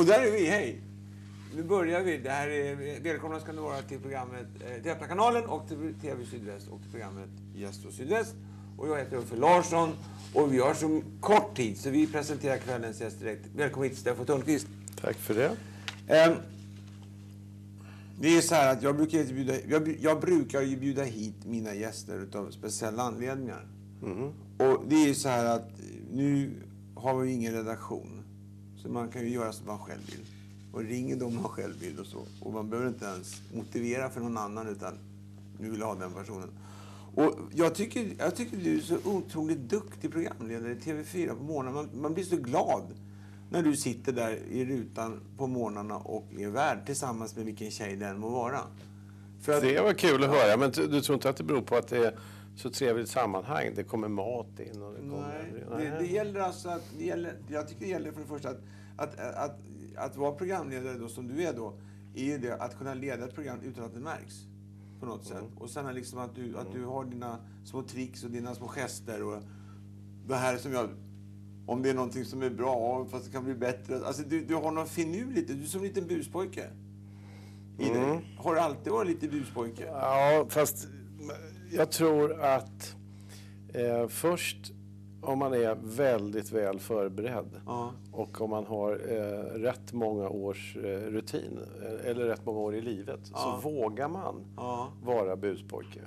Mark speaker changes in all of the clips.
Speaker 1: och där är vi, hej! Nu börjar vi. Det här är, välkomna ska ni vara till programmet eh, till kanalen och till TV Sydväst och till programmet Gäst och Sydväst. Och jag heter Uffe Larsson och vi har så kort tid så vi presenterar kvällens gäst direkt. Välkommen hit Steffo Tullqvist.
Speaker 2: Tack för det.
Speaker 1: Ehm, det är så här att jag brukar, bjuda, jag, jag brukar ju bjuda hit mina gäster utav speciella anledningar. Och det är så här att nu har vi ingen redaktion. Så man kan ju göra som man själv vill. Och ringer de man själv vill och så. Och man behöver inte ens motivera för någon annan utan nu vill jag ha den personen. Och jag tycker, jag tycker du är så otroligt duktig programledare i TV4 på morgonen. Man, man blir så glad när du sitter där i rutan på morgnarna och är värd tillsammans med vilken tjej den må vara. För att,
Speaker 2: Det var kul att höra. Men du du tror inte att det beror på att det är så trevligt sammanhang? Det kommer mat in och det kommer...
Speaker 1: Nej, det, det gäller alltså att, det gäller, jag tycker det gäller för det första att, att, att, att vara programledare då, som du är då, är ju det att kunna leda ett program utan att det märks. På något sätt. Och sen är liksom att du, att du har dina små tricks och dina små gester och det här som jag, om det är någonting som är bra, fast det kan bli bättre. Alltså du, du har någon finurligt, du är som en liten buspojke. Dig. Har du alltid varit lite buspojke?
Speaker 2: Ja, fast jag tror att eh, först om man är väldigt väl förberedd
Speaker 1: Ja.
Speaker 2: och om man har eh, rätt många års eh, rutin eh, eller rätt många år i livet
Speaker 1: Ja.
Speaker 2: så vågar man
Speaker 1: Ja.
Speaker 2: vara buspojke.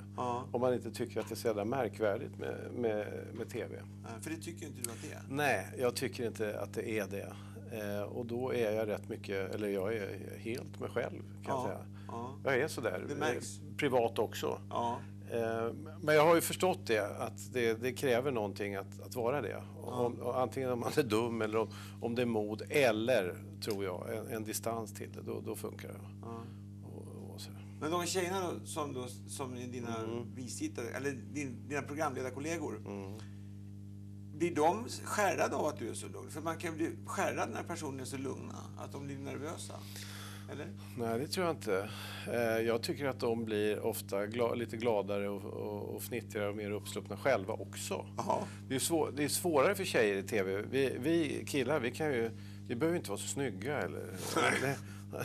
Speaker 2: Om man inte tycker att det är så jävla märkvärdigt med, med, med TV.
Speaker 1: För det tycker inte du att det är?
Speaker 2: Nej, jag tycker inte att det är det. Eh, och då är jag rätt mycket, eller jag är helt mig själv kan
Speaker 1: Ja,
Speaker 2: jag säga.
Speaker 1: ja.
Speaker 2: Jag är sådär.
Speaker 1: Det märks.
Speaker 2: eh, Privat också.
Speaker 1: Ja.
Speaker 2: Eh, men jag har ju förstått det, att det, det kräver någonting att, att vara det. Om, och antingen om man är dum eller om, om det är mod eller, tror jag, en, en distans till det. Då, då funkar det. Och, och så.
Speaker 1: Men de tjejerna då, som, då, som är dina bisittare, eller din, dina programledarkollegor. Blir de skärrade av att du är så lugn? För man kan bli skärrad när personer är så lugna, att de blir nervösa. Eller?
Speaker 2: Nej, det tror jag inte. Eh, jag tycker att de blir ofta gla, lite gladare och, och, och fnittrigare och mer uppsluppna själva också. Det är, svår, det är svårare för tjejer i TV. Vi, vi killar, vi kan ju... Vi behöver inte vara så snygga eller...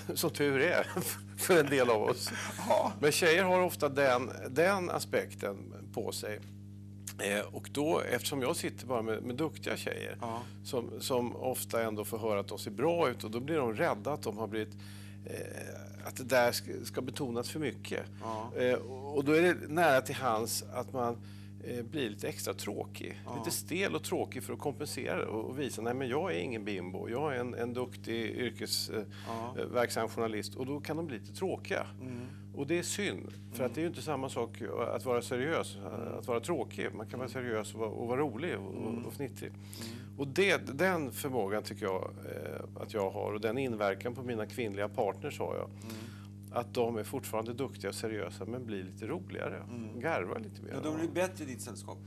Speaker 2: Som tur är, för en del av oss.
Speaker 1: Ja.
Speaker 2: Men tjejer har ofta den, den aspekten på sig. Eh, och då, eftersom jag sitter bara med, med duktiga tjejer
Speaker 1: Ja.
Speaker 2: som, som ofta ändå får höra att de ser bra ut och då blir de rädda att de har blivit att det där ska, ska betonas för mycket.
Speaker 1: Ja.
Speaker 2: Eh, och då är det nära till hands att man eh, blir lite extra tråkig. Lite stel och tråkig för att kompensera och, visa nej men jag är ingen bimbo, jag är en, en duktig yrkesverksam journalist och då kan de bli lite tråkiga. Och det är synd, för att det är ju inte samma sak att vara seriös, att vara tråkig. Man kan vara seriös och vara, och vara rolig och, och, och fnittrig. Och det, den förmågan tycker jag eh, att jag har och den inverkan på mina kvinnliga partners har jag. Att de är fortfarande duktiga och seriösa men blir lite roligare. Garvar lite mer.
Speaker 1: Ja, de blir bättre i ditt sällskap.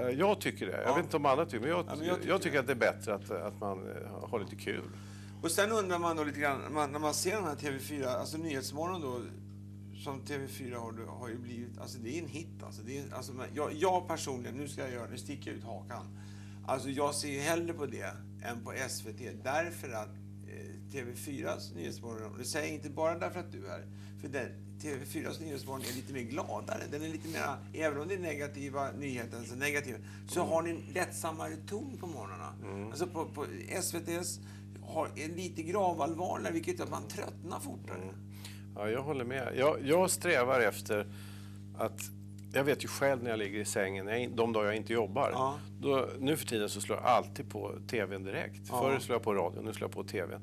Speaker 2: Eh, Jag tycker det. Jag
Speaker 1: Ja.
Speaker 2: vet inte om andra tycker men jag,
Speaker 1: Ja, men
Speaker 2: jag,
Speaker 1: jag
Speaker 2: tycker,
Speaker 1: tycker
Speaker 2: att det är bättre att, att man eh, har lite kul.
Speaker 1: Och sen undrar man då lite grann, när man, när man ser den här TV4, alltså Nyhetsmorgon då, som TV4 har, har ju blivit, alltså det är en hit alltså. Det är, alltså jag, jag personligen, nu ska jag göra, nu sticker jag ut hakan. Alltså jag ser ju hellre på det än på SVT därför att eh, TV4s Nyhetsmorgon, det säger jag inte bara därför att du är här, för den, TV4s Nyhetsmorgon är lite mer gladare. Den är lite mer, även om det är negativa nyheter, så negativa, så har ni en lättsammare ton på morgnarna. Alltså på, på SVTs har, är lite gravallvarligare, vilket gör att man tröttnar fortare.
Speaker 2: Ja, jag håller med. Jag, jag strävar efter att... Jag vet ju själv när jag ligger i sängen, jag, de dagar jag inte jobbar.
Speaker 1: Ja.
Speaker 2: Då, nu för tiden så slår jag alltid på tvn direkt.
Speaker 1: Ja.
Speaker 2: Förr slår jag på radion, nu slår jag på tvn.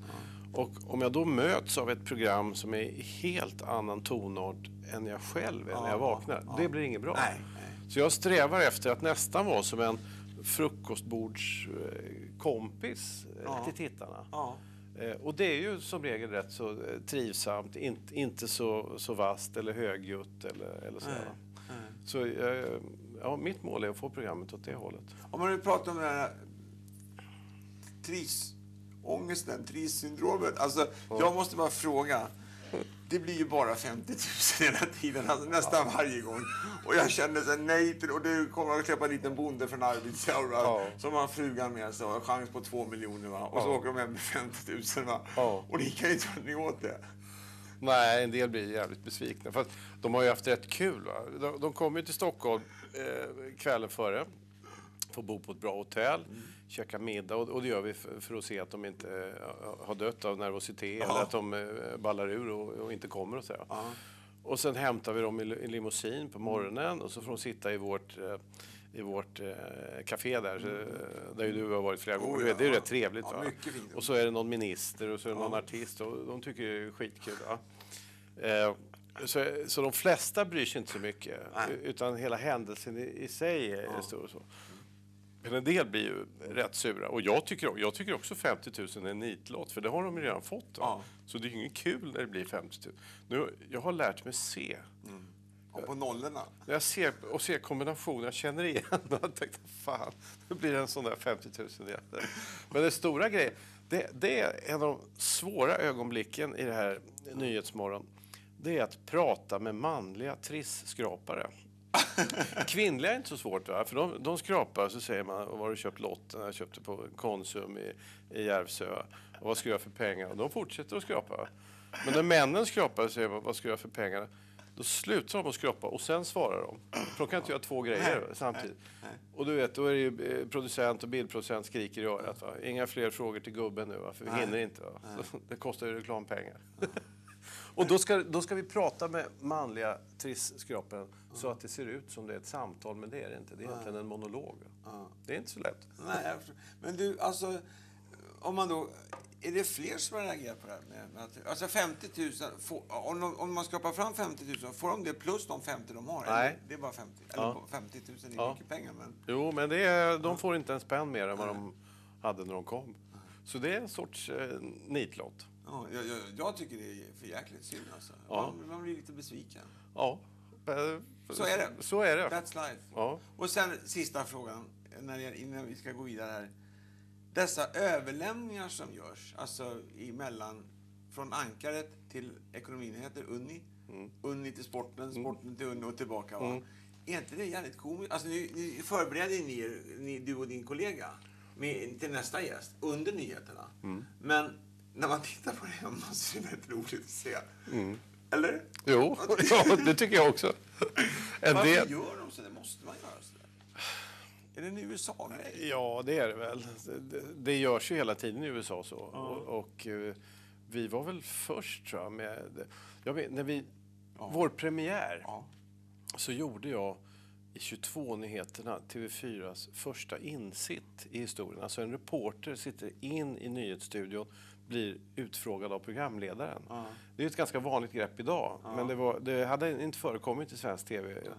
Speaker 2: Och om jag då möts av ett program som är i helt annan tonart än jag själv är när jag vaknar, det blir inget bra.
Speaker 1: Nej, nej.
Speaker 2: Så jag strävar efter att nästan vara som en frukostbordskompis eh,
Speaker 1: Ja.
Speaker 2: till tittarna.
Speaker 1: Ja.
Speaker 2: Eh, Och det är ju som regel rätt så eh, trivsamt, inte, inte så, så vast eller högljutt eller, eller sådär.
Speaker 1: Nej,
Speaker 2: Så eh, ja, mitt mål är att få programmet åt det hållet.
Speaker 1: Om man nu pratar om det här trisångesten, trissyndromet. Alltså, jag måste bara fråga. det blir ju bara 50 000 hela tiden, alltså nästan varje gång. Och jag kände så här, nej till och du kommer att köpa en liten bonde från Arvidsjaur
Speaker 2: Ja.
Speaker 1: som har frugan med sig och har chans på 2 miljoner va. Och så åker de hem med 50 000 va.
Speaker 2: Ja.
Speaker 1: Och ni kan ju inte göra åt det.
Speaker 2: Nej, en del blir jävligt besvikna. För att de har ju haft rätt kul. Va? De, de kommer ju till Stockholm eh, kvällen före. Får bo på ett bra hotell, käka middag och, och det gör vi för, för att se att de inte eh, har dött av nervositet eller att de eh, ballar ur och, och inte kommer och så. Och sen hämtar vi dem i i limousin på morgonen och så får de sitta i vårt eh, i vårt eh, café där, eh, där ju du har varit flera gånger.
Speaker 1: Oh, ja.
Speaker 2: Det är ju rätt trevligt.
Speaker 1: Ja.
Speaker 2: Och så är det någon minister och så är det någon artist och de tycker det är skitkul. Eh, så, så de flesta bryr sig inte så mycket, utan hela händelsen i, i sig är stor. Och så. Men en del blir ju rätt sura. Och jag tycker, jag tycker också 50 000 är en nitlott, för det har de ju redan fått.
Speaker 1: Ja.
Speaker 2: Så det är ju inget kul när det blir 50 000. Nu, jag har lärt mig se.
Speaker 1: Och på nollorna.
Speaker 2: När jag ser, och ser kombinationen, jag känner igen den. jag tänkte fan, nu blir det en sån där 50 000 igen. Men den stora grejen, det, det är en av de svåra ögonblicken i det här Nyhetsmorgon. Det är att prata med manliga trisskrapare. Kvinnliga är inte så svårt, va? för de, de skrapar så säger man vad har du köpt lotten? Jag köpte på Konsum i, i Järvsö. Och vad ska jag göra för pengar? Och de fortsätter att skrapa. Men när männen skrapar så säger man vad ska jag göra för pengarna? Då slutar de att skrapa och sen svarar de. För de kan inte göra två grejer samtidigt. Och du vet, då är det ju eh, producent och bildproducent skriker i örat. Va? Inga fler frågor till gubben nu, va? för vi hinner inte. Va? Det kostar ju reklampengar. Och då ska, då ska vi prata med manliga trissskraparen så att det ser ut som det är ett samtal, men det är det inte. Det är egentligen en monolog. Det är inte så lätt.
Speaker 1: Nej. Men du, alltså, om man då... Är det fler som har reagerat på det här? Alltså 50 000, får, om, de, om man skapar fram 50 000, får de det plus de 50 de har?
Speaker 2: Nej.
Speaker 1: Eller, det är bara 50. Eller
Speaker 2: Ja.
Speaker 1: 50 000 är
Speaker 2: Ja.
Speaker 1: mycket pengar, men...
Speaker 2: Jo, men det är, de får inte en spänn mer än vad de hade när de kom. Så det är en sorts eh, nitlott.
Speaker 1: Ja, jag, jag, jag tycker det är för jäkligt synd alltså.
Speaker 2: Ja.
Speaker 1: Man, man blir lite besviken.
Speaker 2: Ja, eh,
Speaker 1: Så är det.
Speaker 2: Så är det.
Speaker 1: That's life.
Speaker 2: Ja.
Speaker 1: Och sen sista frågan, när innan vi ska gå vidare här. Dessa överlämningar som görs, alltså emellan, från Ankaret till Ekonominyheter, Unni,
Speaker 2: Mm.
Speaker 1: Unni till Sporten, Sporten till Unni och tillbaka. Va? Är inte det jävligt komiskt? Alltså, ni, ni förbereder ni er, ni, du och din kollega, med, till nästa gäst under nyheterna.
Speaker 2: Mm.
Speaker 1: Men när man tittar på det hemma så är det väldigt roligt att se.
Speaker 2: Mm.
Speaker 1: Eller?
Speaker 2: Jo, ja, det tycker jag också. En
Speaker 1: Varför
Speaker 2: del,
Speaker 1: gör de så? Det måste man så. Är det en USA-grej?
Speaker 2: ja, det är det väl. Det, det görs ju hela tiden i USA så. Och, och eh, vi var väl först, tror jag, med... Jag vet, när vi, Vår premiär
Speaker 1: Ja.
Speaker 2: så gjorde jag i 22-nyheterna TV4s första insitt i historien. Alltså en reporter sitter in i nyhetsstudion, blir utfrågad av programledaren. Det är ett ganska vanligt grepp idag, men det, var, det hade inte förekommit i svensk TV. Och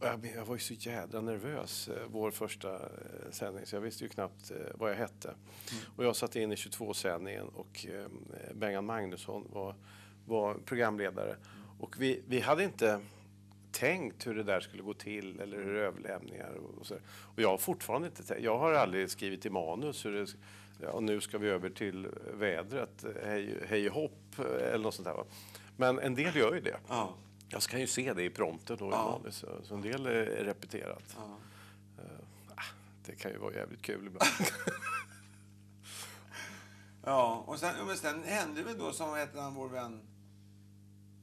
Speaker 2: Jag, var ju så jädra nervös eh, vår första eh, sändning så jag visste ju knappt eh, vad jag hette. Och jag satt in i 22-sändningen och Bengan Magnusson var, var programledare. Och vi, vi hade inte tänkt hur det där skulle gå till eller hur överlämningar och, så. Och jag har fortfarande inte tänkt. Jag har aldrig skrivit i manus hur det, ja, och nu ska vi över till vädret, hej, hej hopp eller något sånt där. Men en del gör ju det.
Speaker 1: Ja.
Speaker 2: Jag kan ju se det i prompten och i
Speaker 1: Ja.
Speaker 2: manus, så, en del är repeterat.
Speaker 1: Ja.
Speaker 2: Ah, Det kan ju vara jävligt kul ibland.
Speaker 1: Ja, och sen, men sen hände det då, som heter han, vår vän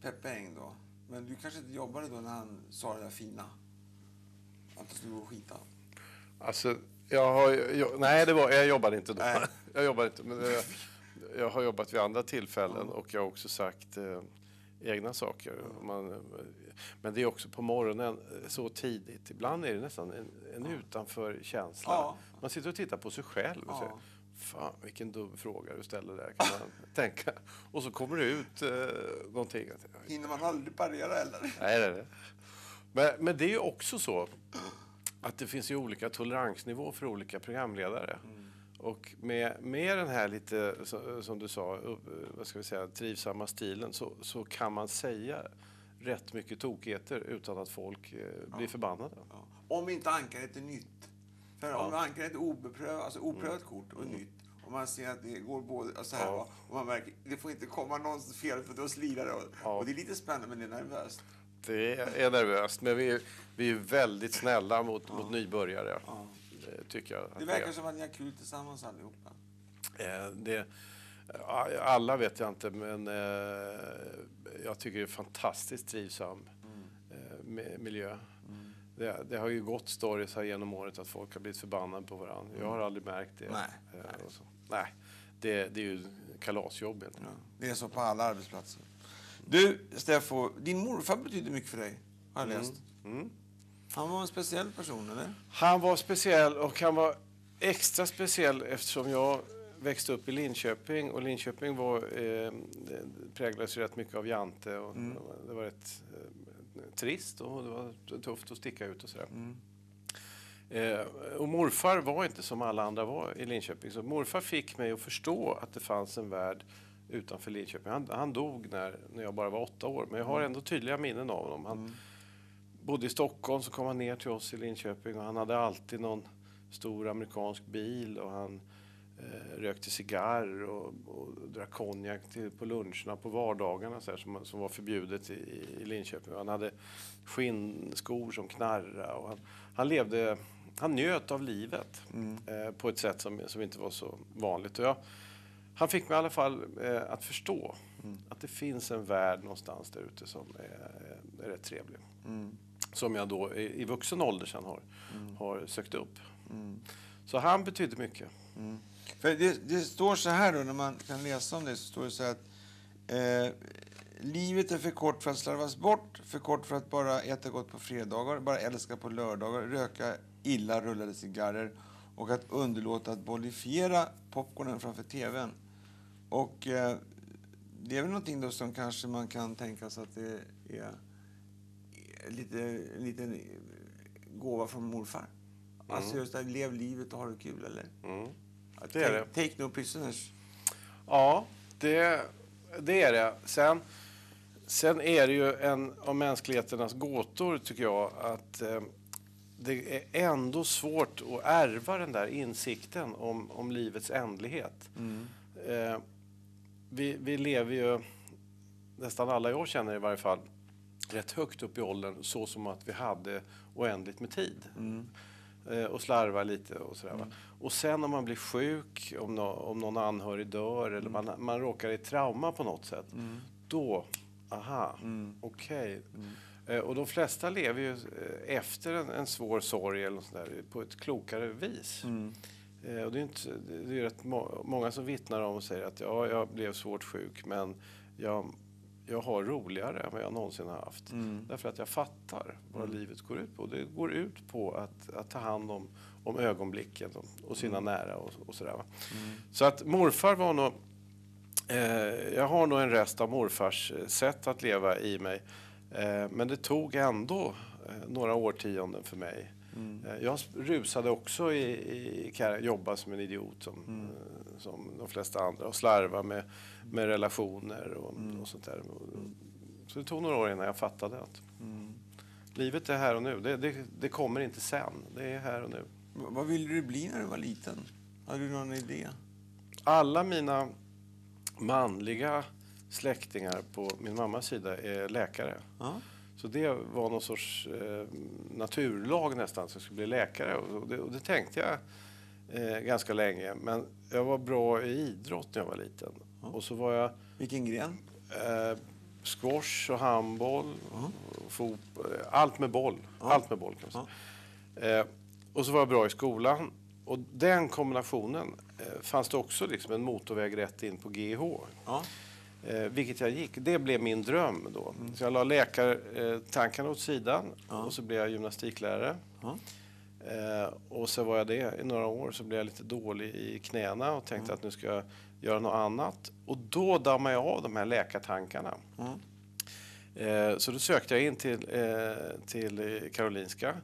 Speaker 1: Peppe Eng då. Men du kanske inte jobbade då när han sa det där fina? Att du skulle gå och skita?
Speaker 2: Alltså, jag har, jag, nej, det var, jag jobbade inte då.
Speaker 1: Nej.
Speaker 2: Jag jobbade inte, men jag, jag har jobbat vid andra tillfällen och jag har också sagt eh, egna saker. Man, men det är också på morgonen eh, så tidigt. Ibland är det nästan en, en utanför-känsla.
Speaker 1: Ja.
Speaker 2: Man sitter och tittar på sig själv och
Speaker 1: Ja.
Speaker 2: säger Fan, vilken dum fråga du ställer där, kan man tänka. Och så kommer det ut eh, någonting.
Speaker 1: Hinner man aldrig parera eller?
Speaker 2: Nej, det är det. Men, men det är ju också så att det finns ju olika toleransnivå för olika programledare. Och med, med den här lite, som du sa, vad ska vi säga, trivsamma stilen så, så kan man säga rätt mycket tokigheter utan att folk eh, blir förbannade.
Speaker 1: Ja. Om inte ankaret är nytt. För om ankaret är obeprövat, alltså oprövat kort och nytt och man ser att det går både så här,
Speaker 2: Ja.
Speaker 1: och man märker det får inte komma någonstans fel för då slirar det.
Speaker 2: Ja.
Speaker 1: och det är lite spännande men det är nervöst.
Speaker 2: Det är nervöst, men vi är, vi är väldigt snälla mot, mot nybörjare. Det tycker jag.
Speaker 1: Det verkar som att ni har kul tillsammans allihopa.
Speaker 2: Eh, Det, alla vet jag inte, men eh, jag tycker det är fantastiskt trivsam eh, mi- miljö. Det, det har ju gått stories här genom året att folk har blivit förbannade på varandra. Jag har aldrig märkt det.
Speaker 1: Nej,
Speaker 2: Eh. Nej. Det, det är ju kalasjobb
Speaker 1: Ja, det är så på alla arbetsplatser. Du, Steffo, din morfar betyder mycket för dig, har jag läst.
Speaker 2: Mm.
Speaker 1: Han var en speciell person, eller?
Speaker 2: Han var speciell och han var extra speciell eftersom jag växte upp i Linköping och Linköping var, eh, präglades ju rätt mycket av Jante och det var rätt eh, trist och det var tufft att sticka ut och sådär. Eh, och morfar var inte som alla andra var i Linköping så morfar fick mig att förstå att det fanns en värld utanför Linköping. Han, han dog när, när jag bara var åtta år men jag har ändå tydliga minnen av honom. Han, bodde i Stockholm så kom han ner till oss i Linköping och han hade alltid någon stor amerikansk bil och han eh, rökte cigarr och, och drack konjak på luncherna på vardagarna så här, som, som var förbjudet i, i Linköping. Han hade skinnskor som knarra och han, han levde han njöt av livet eh, på ett sätt som, som inte var så vanligt. Och jag, han fick mig i alla fall eh, att förstå att det finns en värld någonstans där ute som är, är rätt trevlig. Som jag då i, i vuxen ålder sen har, har sökt upp. Så han betydde mycket.
Speaker 1: För det, det står så här då, när man kan läsa om det, så står det så här att eh, livet är för kort för att slarvas bort, för kort för att bara äta gott på fredagar, bara älska på lördagar, röka illa rullade cigarrer och att underlåta att bollifiera popcornen framför tvn. Och eh, det är väl någonting då som kanske man kan tänka sig att det är lite, en liten gåva från morfar. Alltså just att lev livet och ha det kul, eller?
Speaker 2: Mm. Det är
Speaker 1: take, take no prisoners.
Speaker 2: Ja, det, det är det. Sen, sen är det ju en av mänskligheternas gåtor, tycker jag, att eh, det är ändå svårt att ärva den där insikten om, om livets ändlighet. Eh, vi, vi lever ju, nästan alla jag känner i varje fall, rätt högt upp i åldern så som att vi hade oändligt med tid. Eh, och slarva lite och sådär. Va? Och sen om man blir sjuk, om, nå- om någon anhörig dör eller man, man råkar i trauma på något sätt. Då, aha, okej. Eh, och de flesta lever ju eh, efter en, en svår sorg eller något sånt där, på ett klokare vis. Eh, och det är, inte, det är rätt må, många som vittnar om och säger att ja, jag blev svårt sjuk men jag, jag har roligare än vad jag någonsin har haft. Därför att jag fattar vad livet går ut på. Det går ut på att, att ta hand om, om ögonblicken och, sina nära och, och sådär. Va? Så att morfar var nog... Eh, jag har nog en rest av morfars eh, sätt att leva i mig. Eh, men det tog ändå eh, några årtionden för mig. Eh, jag rusade också i, i kan jobba som en idiot som, eh, som de flesta andra och slarva med, med relationer och, och sånt där. Så det tog några år innan jag fattade att livet är här och nu. Det, det, det kommer inte sen. Det är här och nu.
Speaker 1: Vad ville du bli när du var liten? Hade du någon idé?
Speaker 2: Alla mina manliga släktingar på min mammas sida är läkare.
Speaker 1: Ja.
Speaker 2: Så det var någon sorts eh, naturlag nästan, att jag skulle bli läkare. Och det, och det tänkte jag eh, ganska länge. Men jag var bra i idrott när jag var liten. Och så var jag
Speaker 1: Vilken gren?
Speaker 2: eh, squash och handboll, och fotboll, allt med boll. Allt med boll kan. Eh, och så var jag bra i skolan. Och den kombinationen eh, fanns det också liksom en motorväg rätt in på GH. Eh, vilket jag gick. Det blev min dröm då. Så jag la läkartankarna åt sidan och så blev jag gymnastiklärare.
Speaker 1: Ja.
Speaker 2: Eh, och så var jag det i några år, så blev jag lite dålig i knäna och tänkte att nu ska jag göra något annat. Och då dammade jag av de här läkartankarna.
Speaker 1: Mm.
Speaker 2: Eh, så då sökte jag in till, eh, till Karolinska.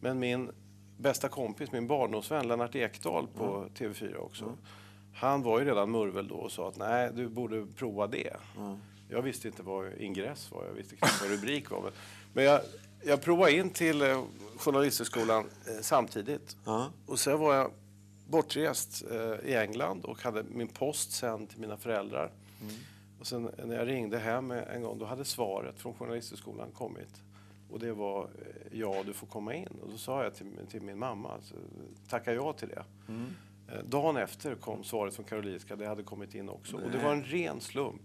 Speaker 2: Men min bästa kompis, min barndomsvän Lennart Ekdal på TV4 också. Han var ju redan murvel då och sa att nej, du borde prova det. Jag visste inte vad ingress var, jag visste knappt vad rubrik var. Men, jag, jag provade in till eh, Journalisthögskolan eh, samtidigt.
Speaker 1: Ja.
Speaker 2: Och sen var jag bortrest eh, i England och hade min post sänd till mina föräldrar. Mm. Och sen när jag ringde hem en gång, då hade svaret från Journalisthögskolan kommit. Och det var eh, ja, du får komma in. Och då sa jag till, till min mamma, alltså, tacka ja till det. Mm. Eh, dagen efter kom svaret från Karolinska, det hade kommit in också. Nej. Och det var en ren slump.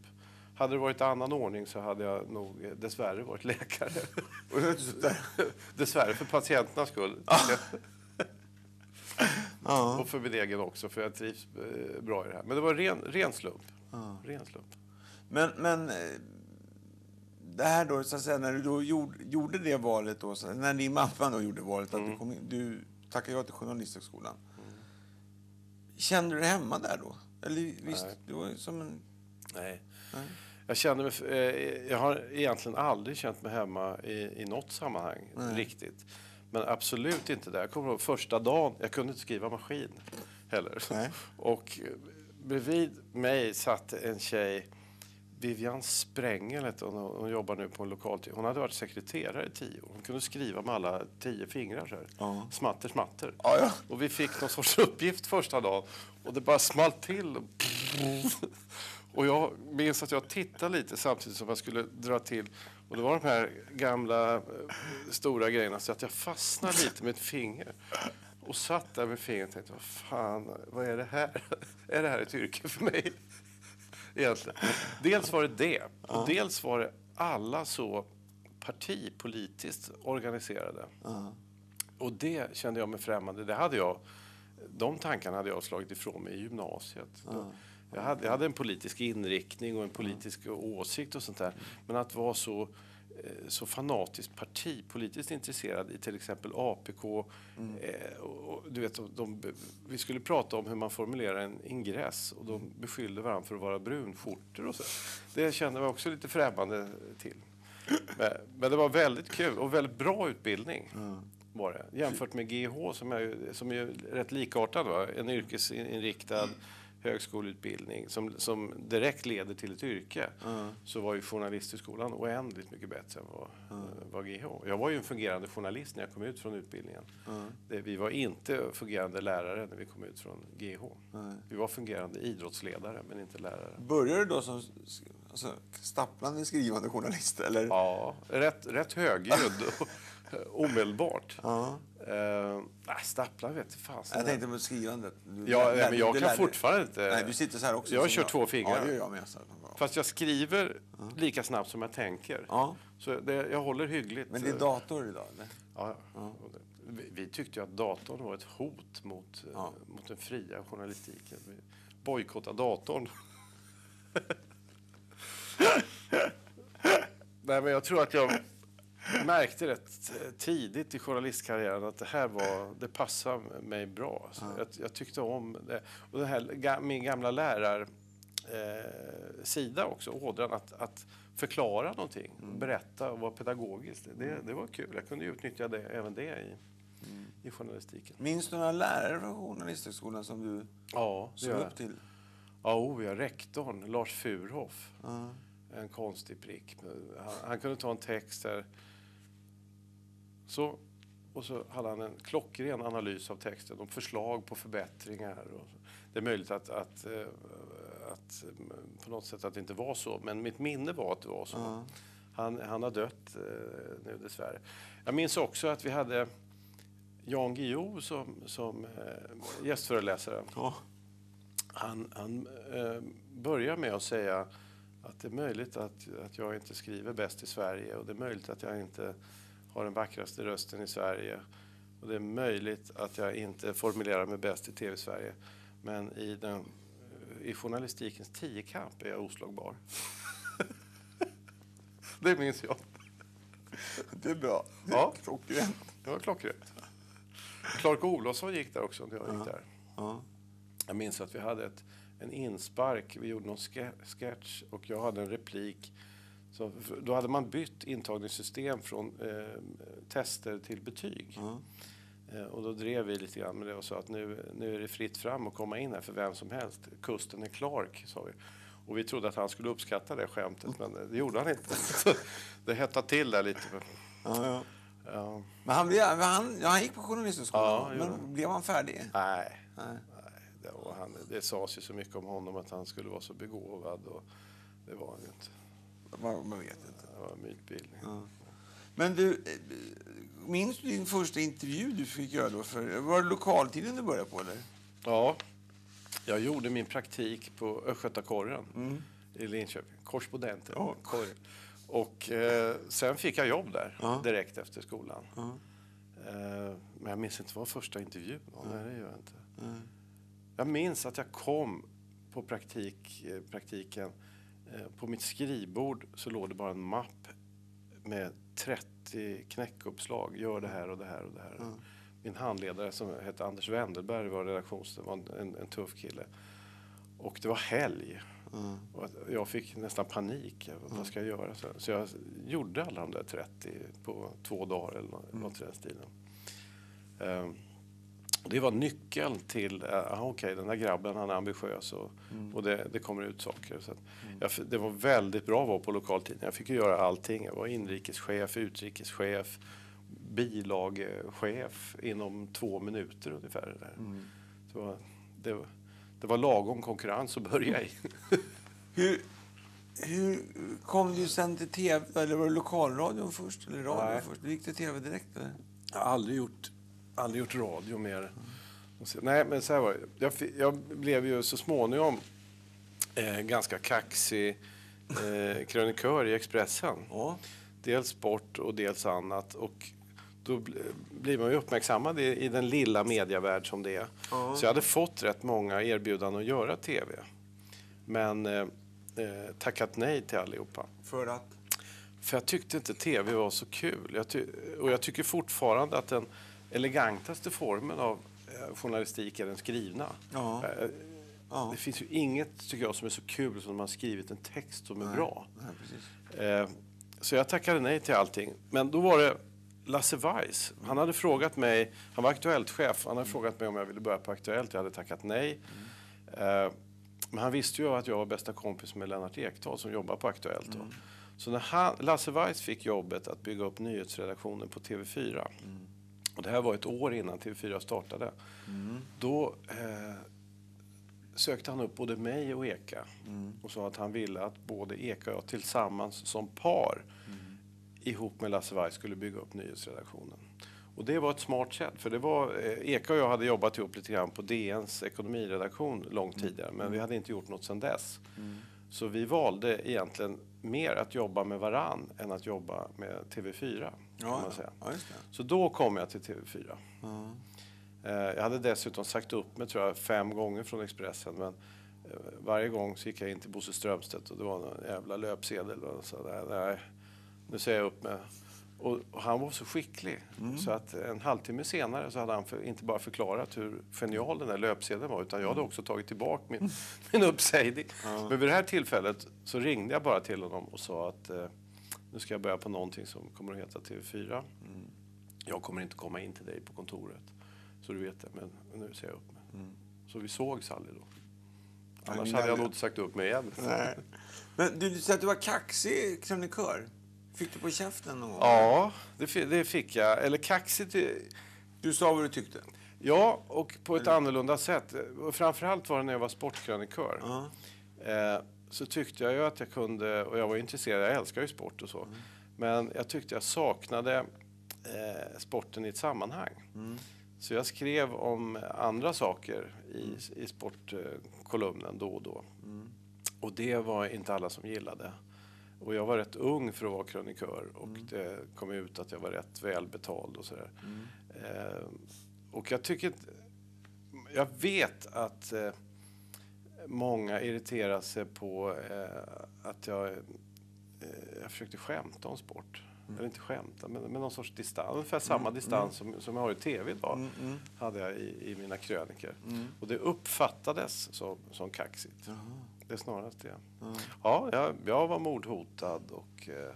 Speaker 2: Hade det varit annan ordning så hade jag nog eh, dessvärre varit läkare. dessvärre för patienternas skull. Och för min egen också, för jag trivs bra i det här. Men det var ren, ren slump. Ren slump.
Speaker 1: Men, men det här då, så att säga, när du då gjorde, gjorde det valet, då, när din mamma då gjorde valet, mm. att du, kom in, du tackade ja till Journalisthögskolan. Kände du dig hemma där då? Eller visst, Nej. du var som en...
Speaker 2: Nej. Nej. Jag, kände mig, eh, jag har egentligen aldrig känt mig hemma i, i något sammanhang Nej. riktigt. Men absolut inte där. Jag kommer ihåg första dagen, jag kunde inte skriva maskin heller. Nej. Och bredvid mig satt en tjej Vivian Sprängel hette hon, hon jobbar nu på en lokal Hon hade varit sekreterare i tio år. Hon kunde skriva med alla tio fingrar så här. Ja. Smatter, smatter.
Speaker 1: Ja, ja.
Speaker 2: Och vi fick någon sorts uppgift första dagen och det bara small till. Och jag minns att jag tittade lite samtidigt som jag skulle dra till. Och det var de här gamla eh, stora grejerna så att jag fastnade lite med ett finger. Och satt där med fingret och tänkte, vad fan, vad är det här? Är det här ett yrke för mig? Egentligen. Dels var det det, och dels var det alla så partipolitiskt organiserade. Och det kände jag mig främmande. Det hade jag, de tankarna hade jag slagit ifrån mig i gymnasiet. Jag hade, jag hade en politisk inriktning och en politisk åsikt och sånt där. Men att vara så så fanatiskt partipolitiskt intresserad i till exempel APK. Mm. Eh, och, du vet, de, vi skulle prata om hur man formulerar en ingress och de beskyllde varandra för att vara brunskjortor och så. Det kände jag också lite främmande till. Men, men, det var väldigt kul och väldigt bra utbildning. Mm. Var det. Jämfört med GH som är, som är rätt likartad. Va? En yrkesinriktad högskoleutbildning som, som direkt leder till ett yrke mm. så var ju journalisthögskolan oändligt mycket bättre än vad, mm. vad GH. Jag var ju en fungerande journalist när jag kom ut från utbildningen. Mm. Det, vi var inte fungerande lärare när vi kom ut från GH. Vi var fungerande idrottsledare men inte lärare.
Speaker 1: Började du då som alltså, stapplande skrivande journalist? Eller?
Speaker 2: Ja, rätt, rätt högljudd. omedelbart. Uh, nej, stapplar vet fan.
Speaker 1: Jag tänkte på skrivandet.
Speaker 2: Du, ja, lär, men jag kan fortfarande inte...
Speaker 1: Nej, du sitter så här också.
Speaker 2: Jag kör två fingrar.
Speaker 1: Ja, det gör jag med.
Speaker 2: Fast jag skriver ja. lika snabbt som jag tänker. Ja. Så det, jag håller hyggligt.
Speaker 1: Men det är dator idag? Eller?
Speaker 2: Ja. ja. Vi, vi, tyckte ju att datorn var ett hot mot, ja. mot den fria journalistiken. Vi bojkottade datorn. Nej, men jag tror att jag märkte rätt tidigt i journalistkarriären att det här var, det passade mig bra. Alltså, ja. jag, jag, tyckte om det. Och det här, min gamla lärarsida eh, också, ådran att, att förklara någonting, mm. berätta och vara pedagogisk. Det, mm. det var kul. Jag kunde utnyttja det, även det i, mm. i journalistiken.
Speaker 1: Minns du några lärare från Journalisthögskolan som du
Speaker 2: ja,
Speaker 1: såg upp till?
Speaker 2: Ja, oh, ja, rektorn, Lars Furhoff. Mm. En konstig prick. Han, han kunde ta en text där så, och så hade han en klockren analys av texten och förslag på förbättringar. Och det är möjligt att, att, eh, att, på något sätt att det inte var så, men mitt minne var att det var så. Uh. Han, han har dött eh, nu dessvärre. Jag minns också att vi hade Jan Guillou som, som eh, gästföreläsare. Uh. Han, han eh, börjar med att säga att det är möjligt att, att jag inte skriver bäst i Sverige och det är möjligt att jag inte har den vackraste rösten i Sverige. Och det är möjligt att jag inte formulerar mig bäst i TV-Sverige. Men i, den, i journalistikens tiokamp är jag oslagbar. det minns jag.
Speaker 1: Det är bra.
Speaker 2: Det är ja. klockrent. Det var klockrent. Clark Olofsson gick där också när jag gick där. Ja. Jag minns att vi hade ett, en inspark. Vi gjorde någon sketch och jag hade en replik så, då hade man bytt intagningssystem från eh, tester till betyg. Mm. Eh, och då drev vi lite grann med det och sa att nu, nu är det fritt fram att komma in här för vem som helst. Kusten är Clark, sa vi. Och vi trodde att han skulle uppskatta det skämtet, men det gjorde han inte. det hettade till där lite.
Speaker 1: Ja, ja. Ja. Men han, blev, han, han gick på Journalisthögskolan, men blev han färdig?
Speaker 2: Nej. Nej. han, det sades ju så mycket om honom att han skulle vara så begåvad och det var han ju inte.
Speaker 1: Man, man vet inte.
Speaker 2: Det var mytbildning.
Speaker 1: Ja. Men du, minns du din första intervju du fick göra då? För, var det lokaltiden du började på eller?
Speaker 2: Ja, jag gjorde min praktik på Östgötakorren i Linköping. Korrespondenten.
Speaker 1: Ja.
Speaker 2: Korren. Och eh, sen fick jag jobb där
Speaker 1: Ja.
Speaker 2: direkt efter skolan.
Speaker 1: Ja.
Speaker 2: Eh, men jag minns inte vad första intervjun var. Nej, det gör jag inte.
Speaker 1: Mm.
Speaker 2: Jag minns att jag kom på praktik, eh, praktiken. Eh, på mitt skrivbord så låg det bara en mapp med 30 knäckuppslag. Gör det här och det här och det här. Min handledare som hette Anders Wendelberg var redaktions... var en, en tuff kille. Och det var helg.
Speaker 1: Mm.
Speaker 2: Och jag fick nästan panik. Vad ska jag göra? Så, så jag gjorde alla de där 30 på två dagar eller nå- något i den stilen. Och det var nyckeln till, uh, okej den där grabben han är ambitiös och, och det, det kommer ut saker. Så att jag, det var väldigt bra att vara på lokaltidningen. Jag fick ju göra allting. Jag var inrikeschef, utrikeschef, bilagechef inom två minuter ungefär. Där. Det, var, det, var, det var lagom konkurrens att börja i.
Speaker 1: Hur, hur kom du sen till tv? Eller var det lokalradion först? Eller radio
Speaker 2: Nej.
Speaker 1: först? Du gick till tv direkt? Eller?
Speaker 2: Jag har aldrig gjort, aldrig gjort radio mer. Nej, men så här var det. Jag, jag blev ju så småningom eh, ganska kaxig eh, krönikör i Expressen.
Speaker 1: Ja.
Speaker 2: Dels sport och dels annat. Och då bl- blir man ju uppmärksammad i, i den lilla medievärld som det är.
Speaker 1: Ja.
Speaker 2: Så jag hade fått rätt många erbjudanden att göra tv. Men eh, eh, tackat nej till allihopa.
Speaker 1: För att?
Speaker 2: För jag tyckte inte tv var så kul. Jag och jag tycker fortfarande att den elegantaste formen av eh, journalistik är den skrivna.
Speaker 1: Ja.
Speaker 2: Eh,
Speaker 1: Ja.
Speaker 2: Det finns ju inget, tycker jag, som är så kul som när man skrivit en text som är bra.
Speaker 1: Nej.
Speaker 2: Eh, så jag tackade nej till allting. Men då var det Lasse Weiss. Han hade frågat mig, han var Aktuellt-chef, han hade frågat mig om jag ville börja på Aktuellt. Jag hade tackat nej. Eh, men han visste ju att jag var bästa kompis med Lennart Ekdal som jobbar på Aktuellt. Då. Så när han, Lasse Weiss fick jobbet att bygga upp nyhetsredaktionen på TV4. Och det här var ett år innan TV4 startade. Då eh, sökte han upp både mig och Eka. Och sa att han ville att både Eka och jag tillsammans som par ihop med Lasse Weiss skulle bygga upp nyhetsredaktionen. Och det var ett smart sätt, för det var, eh, Eka och jag hade jobbat ihop lite grann på DNs ekonomiredaktion långt tidigare, men vi hade inte gjort något sedan dess. Så vi valde egentligen mer att jobba med varann än att jobba med TV4, kan
Speaker 1: Ja,
Speaker 2: man
Speaker 1: ja.
Speaker 2: säga.
Speaker 1: ja.
Speaker 2: Så då kom jag till TV4.
Speaker 1: Ja.
Speaker 2: Eh, Jag hade dessutom sagt upp mig tror jag, fem gånger från Expressen. Men eh, varje gång så gick jag in till Bosse Strömstedt och det var någon jävla löpsedel. Och så där, nej, nu säger jag upp mig. Och, och han var så skicklig så att en halvtimme senare så hade han för, inte bara förklarat hur genial den där löpsedeln var utan jag hade också tagit tillbaka min, min uppsägning. Men vid det här tillfället så ringde jag bara till honom och sa att eh, nu ska jag börja på någonting som kommer att heta TV4. Jag kommer inte komma in till dig på kontoret. Så du vet det, men nu säger jag upp mig. Så vi sågs aldrig då. Annars hade jag nog inte sagt upp mig igen.
Speaker 1: Nej. Men du, du sa att du var kaxig krönikör. Fick du på käften någon gång?
Speaker 2: Ja, det, fi- det fick jag. Eller kaxigt. eh,
Speaker 1: Du sa vad du tyckte?
Speaker 2: Ja, och på ett annorlunda sätt. Och framförallt var det när jag var sportkrönikör.
Speaker 1: Ja.
Speaker 2: Eh, så tyckte jag ju att jag kunde, och jag var intresserad, jag älskar ju sport och så. Men jag tyckte jag saknade eh, sporten i ett sammanhang. Så jag skrev om andra saker i, i sportkolumnen då och då. Och det var inte alla som gillade. Och jag var rätt ung för att vara krönikör och det kom ut att jag var rätt välbetald och sådär. Eh, och jag tycker Jag vet att eh, många irriterar sig på eh, att jag, eh, jag försökte skämta om sport. Eller inte skämta, men med någon sorts distans. Ungefär samma distans som, som jag har i tv idag. Hade jag i, i mina kröniker. Och det uppfattades som, som kaxigt. Det är snarast det. Ja, jag, jag var mordhotad och eh,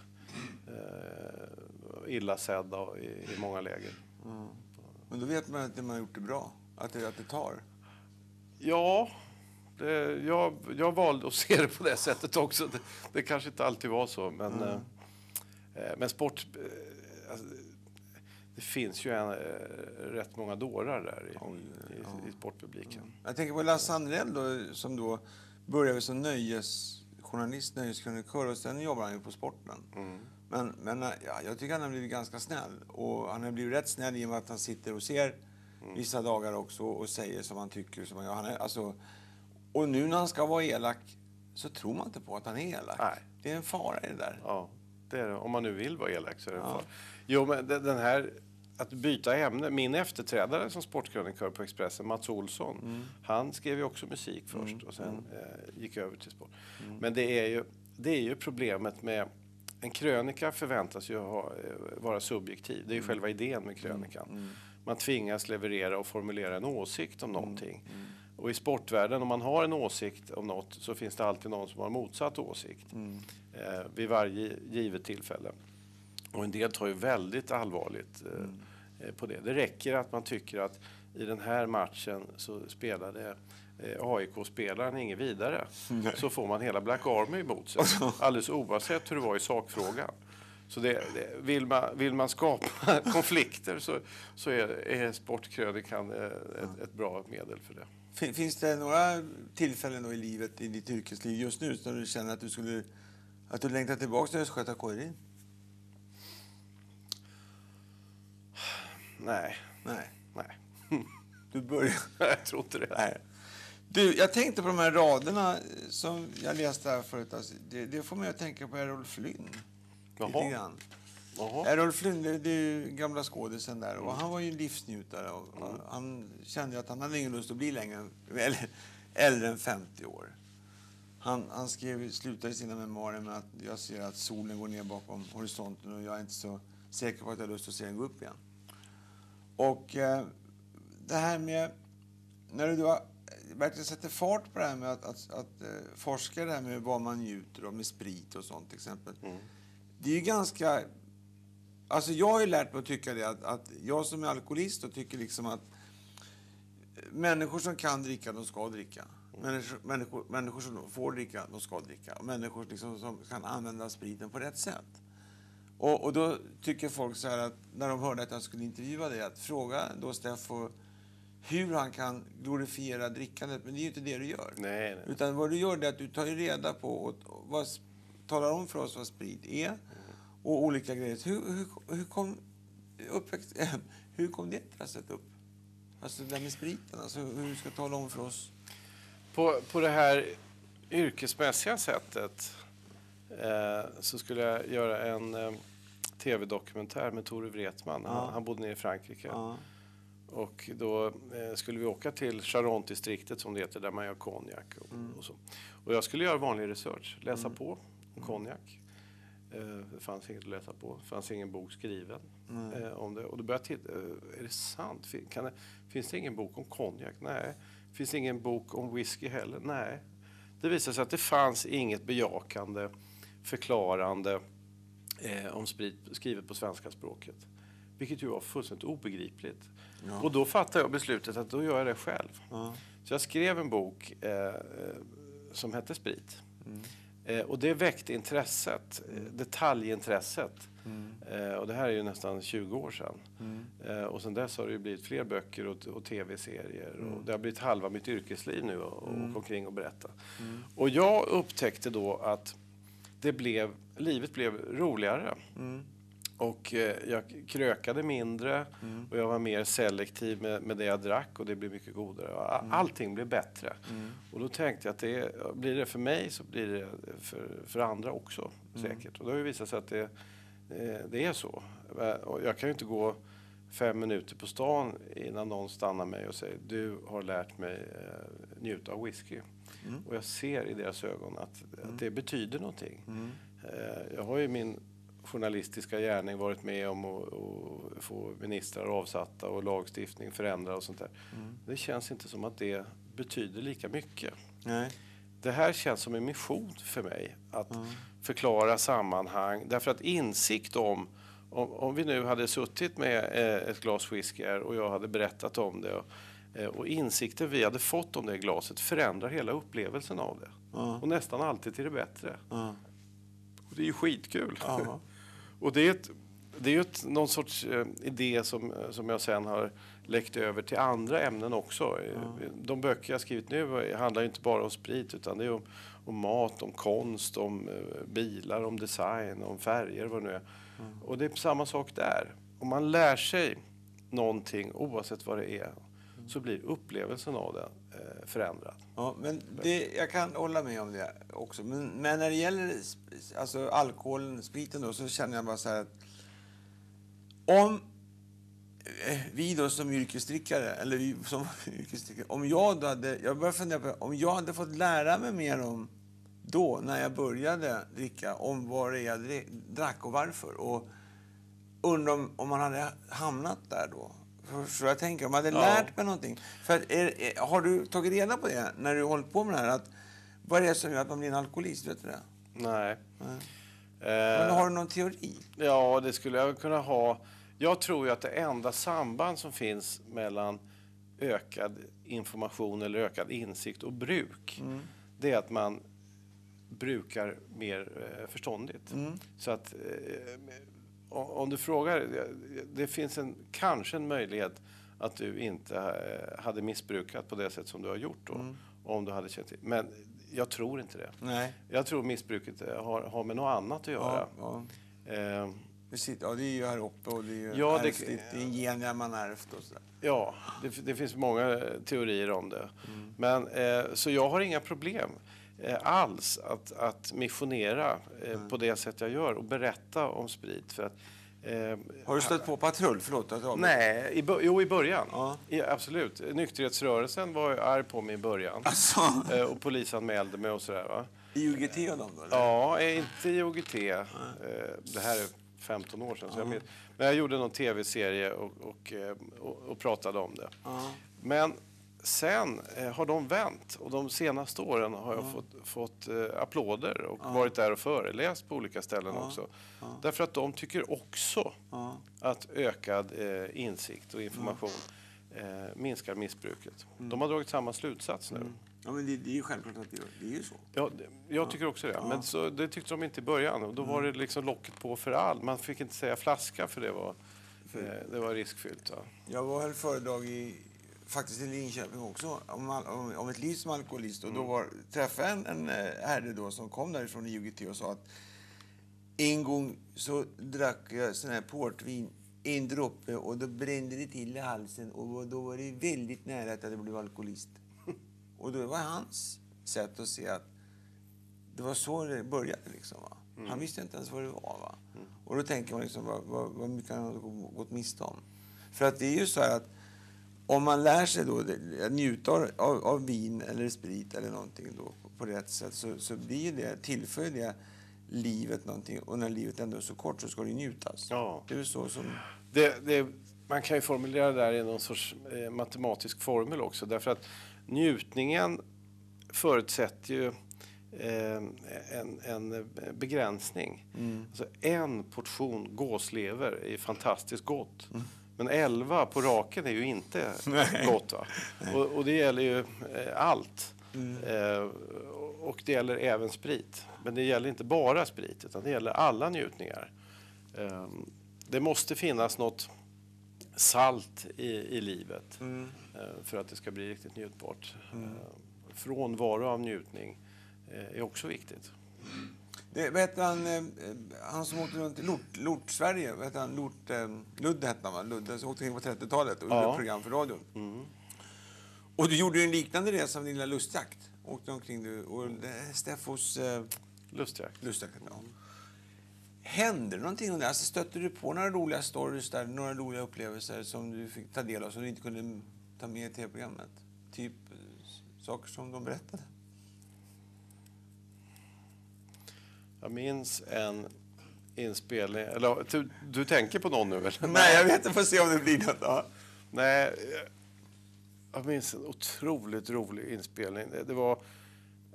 Speaker 2: eh, illa sedd i, i många läger.
Speaker 1: Men då vet man att man har gjort det bra. Att det, att det tar.
Speaker 2: Ja, det, jag, jag valde att se det på det sättet också. Det, det kanske inte alltid var så, men, eh, eh, men sport... Eh, alltså, det finns ju en, eh, rätt många dårar där i, i, i sportpubliken.
Speaker 1: Jag tänker på Lasse Andrell då, som då började som nöjesjournalist, nöjeskrönikör och sen jobbar han ju på sporten. Men, men ja, jag tycker han har blivit ganska snäll. Och han har blivit rätt snäll i och med att han sitter och ser vissa dagar också och säger som han tycker. Som han, gör. han är, alltså, och nu när han ska vara elak så tror man inte på att han är elak.
Speaker 2: Nej.
Speaker 1: Det är en fara i det där.
Speaker 2: Ja, det är det. Om man nu vill vara elak så är det ja. Jo, men de- den här... Att byta ämne. Min efterträdare som sportkrönikör på Expressen, Mats Olsson, han skrev ju också musik först och sen eh, gick över till sport. Men det är, ju, det är ju problemet med... En krönika förväntas ju ha, eh, vara subjektiv. Det är ju själva idén med krönikan. Man tvingas leverera och formulera en åsikt om någonting. Och i sportvärlden, om man har en åsikt om något så finns det alltid någon som har motsatt åsikt eh, vid varje givet tillfälle. Och en del tar ju väldigt allvarligt eh, eh, på det. Det räcker att man tycker att i den här matchen så spelade eh, AIK-spelaren inget vidare. Så får man hela Black Army emot sig. Alldeles oavsett hur det var i sakfrågan. Så det, det, vill, man, vill man skapa konflikter så, så är, är sportkrönikan eh, ett, ett bra medel för det.
Speaker 1: Fin- Finns det några tillfällen i livet, i ditt yrkesliv just nu, när du känner att du skulle att du längtar tillbaka till Östgöta-Kuriren?
Speaker 2: Nej,
Speaker 1: Nej.
Speaker 2: nej.
Speaker 1: Du börjar...
Speaker 2: jag tror inte det.
Speaker 1: Nej. Du, jag tänkte på de här raderna som jag läste här förut. Alltså, det, det får mig att tänka på Errol Flynn.
Speaker 2: Jaha. Jaha.
Speaker 1: Errol Flynn, det, det är gamla skådisen där. Och han var ju en livsnjutare. Och, och Han kände att han hade ingen lust att bli längre, än- eller, äldre än 50 år. Han, han skrev, slutade sina memoarer med att jag ser att solen går ner bakom horisonten och jag är inte så säker på att jag har lust att se den gå upp igen. Och eh, det här med, när du då eh, verkligen sätter fart på det här med att, att, att eh, forska det här med vad man njuter av med sprit och sånt till exempel. Det är ju ganska, alltså jag har ju lärt mig att tycka det att, att jag som är alkoholist och tycker liksom att människor som kan dricka, de ska dricka. Människor, människor, människor som får dricka, de ska dricka. Och människor liksom som kan använda spriten på rätt sätt. Och, och då tycker folk så här att när de hörde att jag skulle intervjua dig, att fråga då Steffo hur han kan glorifiera drickandet. Men det är ju inte det du gör.
Speaker 2: Nej, nej.
Speaker 1: Utan vad du gör är att du tar reda på och, vad, talar om för oss vad sprit är och olika grejer. Hur, hur, hur, kom, uppväxt, hur kom det intresset upp? Alltså det där med spriten, alltså hur du ska tala om för oss.
Speaker 2: På, på det här yrkesmässiga sättet så skulle jag göra en eh, tv-dokumentär med Tore Wretman. Han,
Speaker 1: Ja.
Speaker 2: han bodde nere i Frankrike.
Speaker 1: Ja.
Speaker 2: Och då eh, skulle vi åka till Charente-distriktet som det heter, där man gör konjak. Och, och, så. och jag skulle göra vanlig research, läsa på om konjak. Eh, det fanns inget att läsa på, det fanns ingen bok skriven eh, om det. Och då började jag titta, eh, är det sant? Fin- det, finns det ingen bok om konjak? Nej. Finns det ingen bok om whisky heller? Nej. Det visade sig att det fanns inget bejakande, förklarande eh, om sprit skrivet på svenska språket. Vilket ju var fullständigt obegripligt.
Speaker 1: Ja.
Speaker 2: Och då fattade jag beslutet att då gör jag det själv.
Speaker 1: Ja.
Speaker 2: Så jag skrev en bok eh, som hette Sprit.
Speaker 1: Mm.
Speaker 2: Eh, och det väckte intresset, eh, detaljintresset. Eh, och det här är ju nästan 20 år sedan.
Speaker 1: Mm.
Speaker 2: Eh, och sen dess har det blivit fler böcker och, och tv-serier.
Speaker 1: Mm.
Speaker 2: Och det har blivit halva mitt yrkesliv nu att åka omkring och berätta. Och jag upptäckte då att det blev, livet blev roligare.
Speaker 1: Mm.
Speaker 2: Och eh, jag krökade mindre
Speaker 1: Mm.
Speaker 2: och jag var mer selektiv med, med det jag drack och det blev mycket godare. A- Allting blev bättre.
Speaker 1: Mm.
Speaker 2: Och då tänkte jag att det, blir det för mig så blir det för, för andra också säkert. Och det har ju visat sig att det, eh, det är så. Och jag kan ju inte gå fem minuter på stan innan någon stannar mig och säger du har lärt mig eh, njuta av whisky. Och jag ser i deras ögon att, att det betyder någonting. Eh, Jag har ju min journalistiska gärning varit med om att få ministrar avsatta och lagstiftning förändrad och sånt där. Det känns inte som att det betyder lika mycket.
Speaker 1: Nej.
Speaker 2: Det här känns som en mission för mig, att förklara sammanhang. Därför att insikt om, om, om vi nu hade suttit med eh, ett glas whisky och jag hade berättat om det och, och insikten vi hade fått om det glaset förändrar hela upplevelsen av det.
Speaker 1: Ja.
Speaker 2: Och nästan alltid till det bättre.
Speaker 1: Ja.
Speaker 2: Och det är ju skitkul. Och det är ett, det är ett, någon sorts eh, idé som, som jag sen har läckt över till andra ämnen också. Eh, De böcker jag skrivit nu handlar inte bara om sprit utan det är om, om mat, om konst, om eh, bilar, om design, om färger, vad det nu är. Och det är samma sak där. Om man lär sig någonting, oavsett vad det är, så blir upplevelsen av den eh, förändrad.
Speaker 1: Ja, men det, jag kan hålla med om det också. Men, men när det gäller alltså alkoholen, spriten då, så känner jag bara så här att om eh, vi då som yrkesdrickare, eller vi som yrkesdrickare, om jag då hade, jag börjar fundera på, om jag hade fått lära mig mer om då, när jag började dricka, om vad det jag dri- drack och varför. Och undrar om, om man hade hamnat där då. Förstår jag tänker? Om man hade
Speaker 2: Ja.
Speaker 1: lärt mig någonting. För att, är, är, har du tagit reda på det när du hållit på med det här? Att, vad är det som gör att man blir en alkoholist? Vet du det?
Speaker 2: Nej.
Speaker 1: Nej.
Speaker 2: Eh,
Speaker 1: Men har du någon teori?
Speaker 2: Ja, det skulle jag kunna ha. Jag tror ju att det enda samband som finns mellan ökad information eller ökad insikt och bruk, det är att man brukar mer eh, förståndigt. Så att eh, om du frågar, det- finns en, kanske en möjlighet att du inte eh, hade missbrukat på det sätt som du har gjort då, om du hade känt till. Men jag tror inte det.
Speaker 1: Nej.
Speaker 2: Jag tror missbruket eh, har, har med något annat att göra.
Speaker 1: Ja, ja.
Speaker 2: Eh,
Speaker 1: ja, det är ju här uppe och det är ju
Speaker 2: Ja, det-.
Speaker 1: Det är en gen man ärvt och sådär.
Speaker 2: Ja, det, det finns många teorier om det. Men, eh, så jag har inga problem alls att, att missionera eh, på det sätt jag gör och berätta om sprit. För att, eh,
Speaker 1: Har du stött på patrull? Förlåt att jag
Speaker 2: Nej, i, jo i början.
Speaker 1: Ja.
Speaker 2: I, absolut. Nykterhetsrörelsen var ju arg på mig i början.
Speaker 1: Alltså,
Speaker 2: Eh, och polisanmälde mig och sådär. Va?
Speaker 1: i UGT och dem då?
Speaker 2: Ja, eh, inte i OGT. Eh, Det här är 15 år sedan. Så jag. Men jag gjorde någon tv-serie och, och, eh, och, och pratade om det.
Speaker 1: Ja.
Speaker 2: Men sen eh, har de vänt och de senaste åren har jag fått, fått eh, applåder och varit där och föreläst på olika ställen också. Därför att de tycker också
Speaker 1: Ja.
Speaker 2: att ökad eh, insikt och information eh, minskar missbruket. De har dragit samma slutsats nu.
Speaker 1: ja, men det, det är ju självklart att det, det är ju så.
Speaker 2: Ja, det- jag tycker också det. Men så, det tyckte de inte i början. Och då var det liksom locket på för all. Man fick inte säga flaska för det var, eh, det var riskfyllt.
Speaker 1: Jag var höll föredrag i, faktiskt i Linköping också om, om, om ett liv som alkoholist. Och då var, träffade jag en, en eh, herre då som kom därifrån i UGT och sa att en gång så drack jag sån här portvin en droppe och då brände det till i halsen och då var det väldigt nära att jag blev alkoholist. Och då var hans sätt att se att det var så det började. Liksom, va? Han visste inte ens vad det var. Va? Och då tänker man liksom, vad, vad, vad mycket han har gått miste om. För att det är ju så här att om man lär sig då att njuta av, av, vin eller sprit eller någonting då på, på rätt sätt så, så blir det, tillför det livet någonting. Och när livet ändå är så kort så ska det njutas.
Speaker 2: Ja.
Speaker 1: Det är så som...
Speaker 2: Det, det, man kan ju formulera det där i någon sorts eh, matematisk formel också. Därför att njutningen förutsätter ju eh, en, en begränsning. Alltså en portion gåslever är fantastiskt gott. Men elva på raken är ju inte gott. Va? Och, och det gäller ju eh, allt. Eh, och det gäller även sprit. Men det gäller inte bara sprit, utan det gäller alla njutningar. Eh, det måste finnas något salt i, i livet eh, för att det ska bli riktigt njutbart. Eh, Frånvaro av njutning eh, är också viktigt.
Speaker 1: Det, vad heter han, eh, han som åkte runt i Lort, Lort Sverige? Vad heter han? Lort, eh, Ludde hette han va? Ludde som åkte omkring på 30-talet och gjorde
Speaker 2: Ja.
Speaker 1: ett program för radion. Och du gjorde en liknande resa med din lilla lustjakt. Åkte omkring du och det- Steffos eh,
Speaker 2: Lustjakt.
Speaker 1: lustjakt. Ja. Hände det någonting under alltså, Stötte du på några roliga stories där, några roliga upplevelser som du fick ta del av som du inte kunde ta med i tv-programmet? Typ eh, saker som de berättade?
Speaker 2: Jag minns en inspelning... Eller, du, du tänker på någon nu? Eller?
Speaker 1: Nej, jag vet inte. Får se om det blir något. Ja.
Speaker 2: Nej, eh, jag minns en otroligt rolig inspelning. Det, det var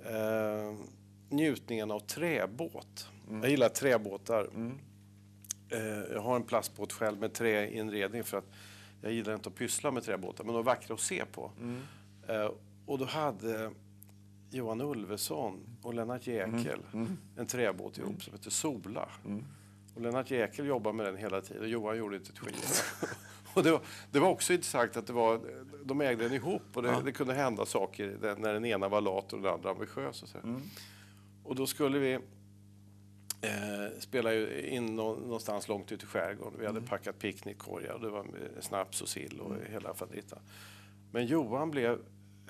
Speaker 2: eh, njutningen av träbåt. Jag gillar träbåtar. Eh, jag har en plastbåt själv med träinredning för att jag gillar inte att pyssla med träbåtar, men de är vackra att se på. Eh, och då hade Johan Ulveson och Lennart Jäkel en träbåt ihop som heter Sola. Och Lennart Jäkel jobbade med den hela tiden och Johan gjorde inte ett skit. och det var, det var också intressant att det var, de ägde den ihop och det, ja. det kunde hända saker när den ena var lat och den andra ambitiös. Och, så. Mm. och då skulle vi eh, spela in någonstans långt ute i skärgården. Vi hade mm. packat picknickkorgar och det var snaps och sill och mm. hela faderitten. Men Johan blev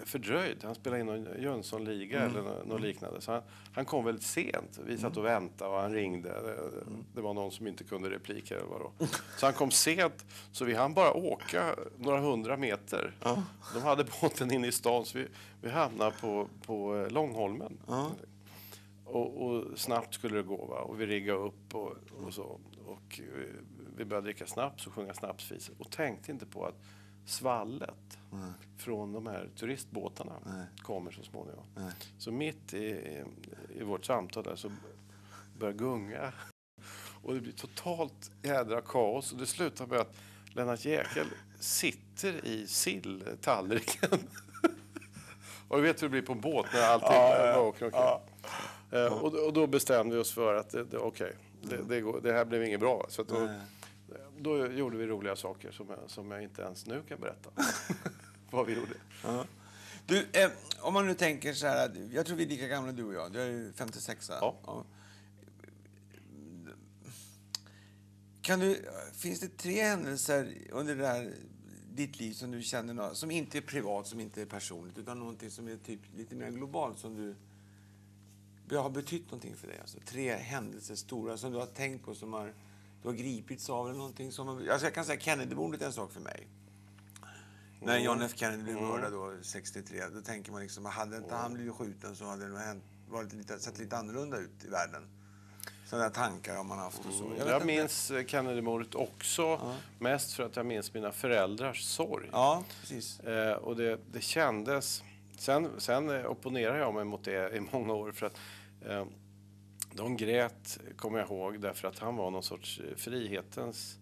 Speaker 2: fördröjd. Han spelade in någon Jönssonliga mm. eller något mm. liknande. Så han, han, kom väldigt sent. Vi satt och mm. väntade och han ringde. Det, mm. det var någon som inte kunde repliker. Eller vad då. Så han kom sent, så vi hann bara åka några hundra meter. Ja. De hade båten inne i stan, så vi, vi hamnade på, på eh, Långholmen. Ja. Och, och, snabbt skulle det gå. Va? Och vi riggade upp och, och så. Och eh, vi började dricka snaps och sjunga snapsvisor. Och tänkte inte på att svallet Nej. från de här turistbåtarna Nej. kommer så småningom. Nej. Så mitt i, i vårt samtal där så börjar gunga och det blir totalt jädra kaos och det slutar med att Lennart Jäkel sitter i silltallriken. och du vet hur det blir på en båt när allting ja, ja, åker omkring. Ja. Uh, och, och, då bestämde vi oss för att det, det, okay, det, det, det, här blev inget bra. Så då, då gjorde vi roliga saker som jag, som jag inte ens nu kan berätta vad vi gjorde.
Speaker 1: Ja. Du, eh, om man nu tänker så här, jag tror vi är lika gamla du och jag. Du är 56. Ja. ja. Kan du, finns det tre händelser under det här, ditt liv som du känner, som inte är privat, som inte är personligt, utan någonting som är typ lite mer globalt som du har betytt någonting för dig? Alltså, tre händelser, stora, som du har tänkt på, som har du har gripits av eller någonting. Som, alltså jag kan säga Kennedymordet är en sak för mig. När mm. John F Kennedy blev mm. mördad då, 63, då tänker man liksom, hade inte han blivit skjuten så hade det hänt, varit lite, sett lite annorlunda ut i världen. Sådana tankar har man haft och så.
Speaker 2: Jag, jag minns inte. Kennedymordet också, ja. mest för att jag minns mina föräldrars sorg.
Speaker 1: Ja, precis.
Speaker 2: Eh, och det, det kändes... Sen, sen opponerar jag mig mot det i många år för att eh, de grät, kommer jag ihåg, därför att han var någon sorts eh, frihetens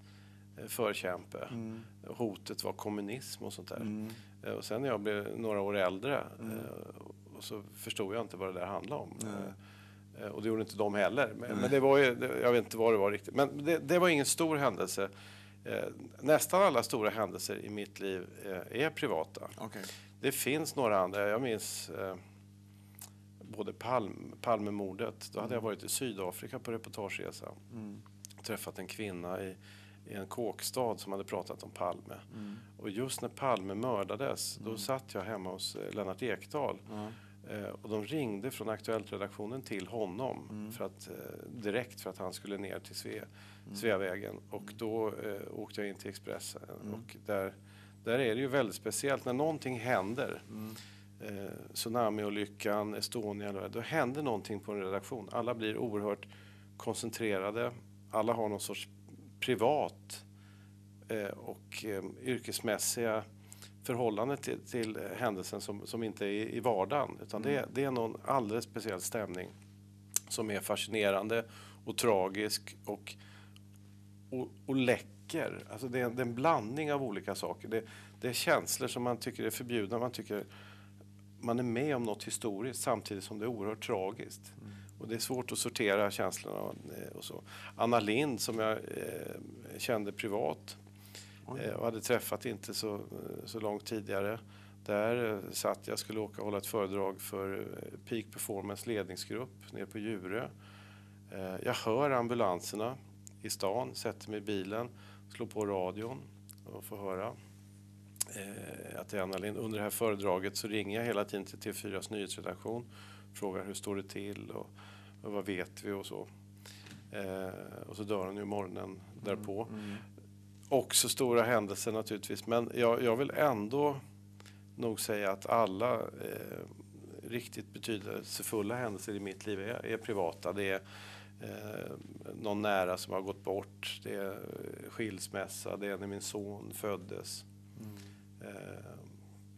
Speaker 2: eh, förkämpe. Mm. Hotet var kommunism och sånt där. Mm. Eh, och sen när jag blev några år äldre mm. och så förstod jag inte vad det där handlade om. Och det gjorde inte de heller. Men, men, det var ju, jag vet inte vad det var riktigt. Men det, det var ingen stor händelse. Nästan alla stora händelser i mitt liv är privata.
Speaker 1: Okay.
Speaker 2: Det finns några andra. Jag minns både Palm, Palmemordet, då hade jag mm. varit i Sydafrika på reportageresa. Mm. Träffat en kvinna i, i en kåkstad som hade pratat om Palme. Mm. Och just när Palme mördades, då mm. satt jag hemma hos eh, Lennart Ekdal. Eh, och de ringde från Aktuellt-redaktionen till honom mm. för att, eh, direkt för att han skulle ner till Sve, mm. Sveavägen. Och då eh, åkte jag in till Expressen. Och där, där är det ju väldigt speciellt när någonting händer eh, tsunamiolyckan, Estonia, då händer någonting på en redaktion. Alla blir oerhört koncentrerade. Alla har någon sorts privat eh, och eh, yrkesmässiga förhållande till, till händelsen som, som inte är i vardagen. Utan mm. det, det är någon alldeles speciell stämning som är fascinerande och tragisk och, och, och läcker. Alltså det, är, det är en blandning av olika saker. Det, det är känslor som man tycker är förbjudna, man tycker man är med om något historiskt samtidigt som det är oerhört tragiskt. Mm. Och det är svårt att sortera känslorna eh, och så. Anna Lind som jag eh, kände privat eh, och hade träffat inte så, eh, så långt tidigare. Där eh, satt jag skulle åka och hålla ett föredrag för eh, Peak Performance ledningsgrupp nere på Djurö. jag hör ambulanserna i stan, sätter mig i bilen, slår på radion och får höra eh, att Anna Lind, under det här föredraget så ringer jag hela tiden till TV4s nyhetsredaktion, frågar hur står det till och, och vad vet vi och så. Eh, och så dör hon ju morgonen därpå. Mm, mm. Också stora händelser naturligtvis, men jag, jag vill ändå nog säga att alla eh, riktigt betydelsefulla händelser i mitt liv är, är privata. Det är eh, någon nära som har gått bort, det är skilsmässa, det är när min son föddes. Mm. Eh,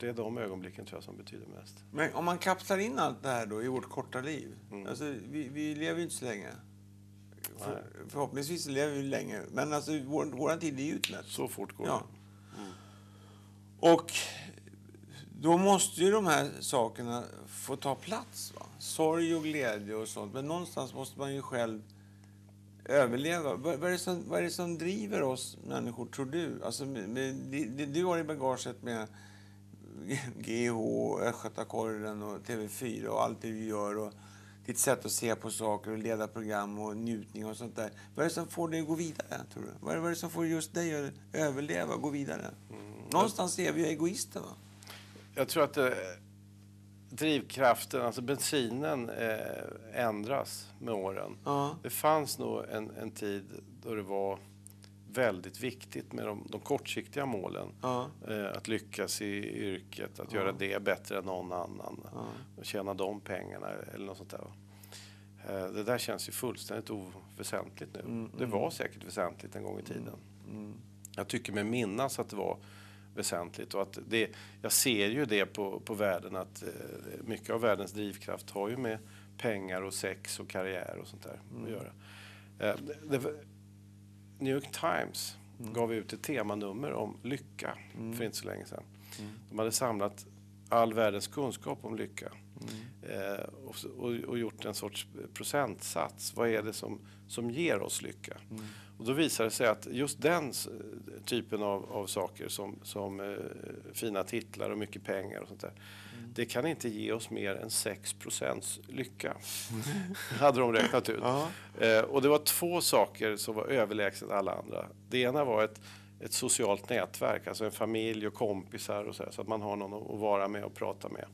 Speaker 2: det är de ögonblicken tror jag som betyder mest.
Speaker 1: Men om man kapslar in allt det här då i vårt korta liv. Mm. Alltså, vi, vi lever ju inte så länge. För, förhoppningsvis lever vi länge. Men alltså, vår, vår tid är utmätt.
Speaker 2: Så fort går ja. det. Mm.
Speaker 1: Och då måste ju de här sakerna få ta plats. Va? Sorg och glädje och sånt. Men någonstans måste man ju själv överleva. Vad, vad, är det som, vad är det som driver oss människor, tror du? Alltså, med, med, det, du har i bagaget med GH, Östgötakorren och TV4 och allt det du gör. Och ditt sätt att se på saker och leda program och njutning och sånt där. Vad är det som får dig att gå vidare, tror du? Vad är, det som får just dig att överleva och gå vidare? Mm. Någonstans är vi egoister, va?
Speaker 2: Jag tror att det, drivkraften, alltså bensinen, eh, ändras med åren. Ja. Det fanns nog en, en tid då det var väldigt viktigt med de, de kortsiktiga målen. Ja. Eh, att lyckas i yrket, att ja. göra det bättre än någon annan. Ja. Och tjäna de pengarna eller något sånt där. Eh, det där känns ju fullständigt oväsentligt nu. Mm, det var mm. säkert väsentligt en gång i tiden. Mm, mm. Jag tycker mig minnas att det var väsentligt. Och att det, jag ser ju det på, på världen att eh, mycket av världens drivkraft har ju med pengar och sex och karriär och sånt där mm. att göra. Eh, det, New York Times mm. gav ut ett temanummer om lycka mm. för inte så länge sedan. Mm. De hade samlat all världens kunskap om lycka mm. eh, och, och, gjort en sorts procentsats. Vad är det som, som ger oss lycka? Mm. Och då visar det sig att just den typen av, av saker som, som eh, fina titlar och mycket pengar och sånt där. Det kan inte ge oss mer än 6% lycka. hade de räknat ut. eh, och det var två saker som var överlägset alla andra. Det ena var ett, ett socialt nätverk, alltså en familj och kompisar och så, här, så att man har någon att vara med och prata med.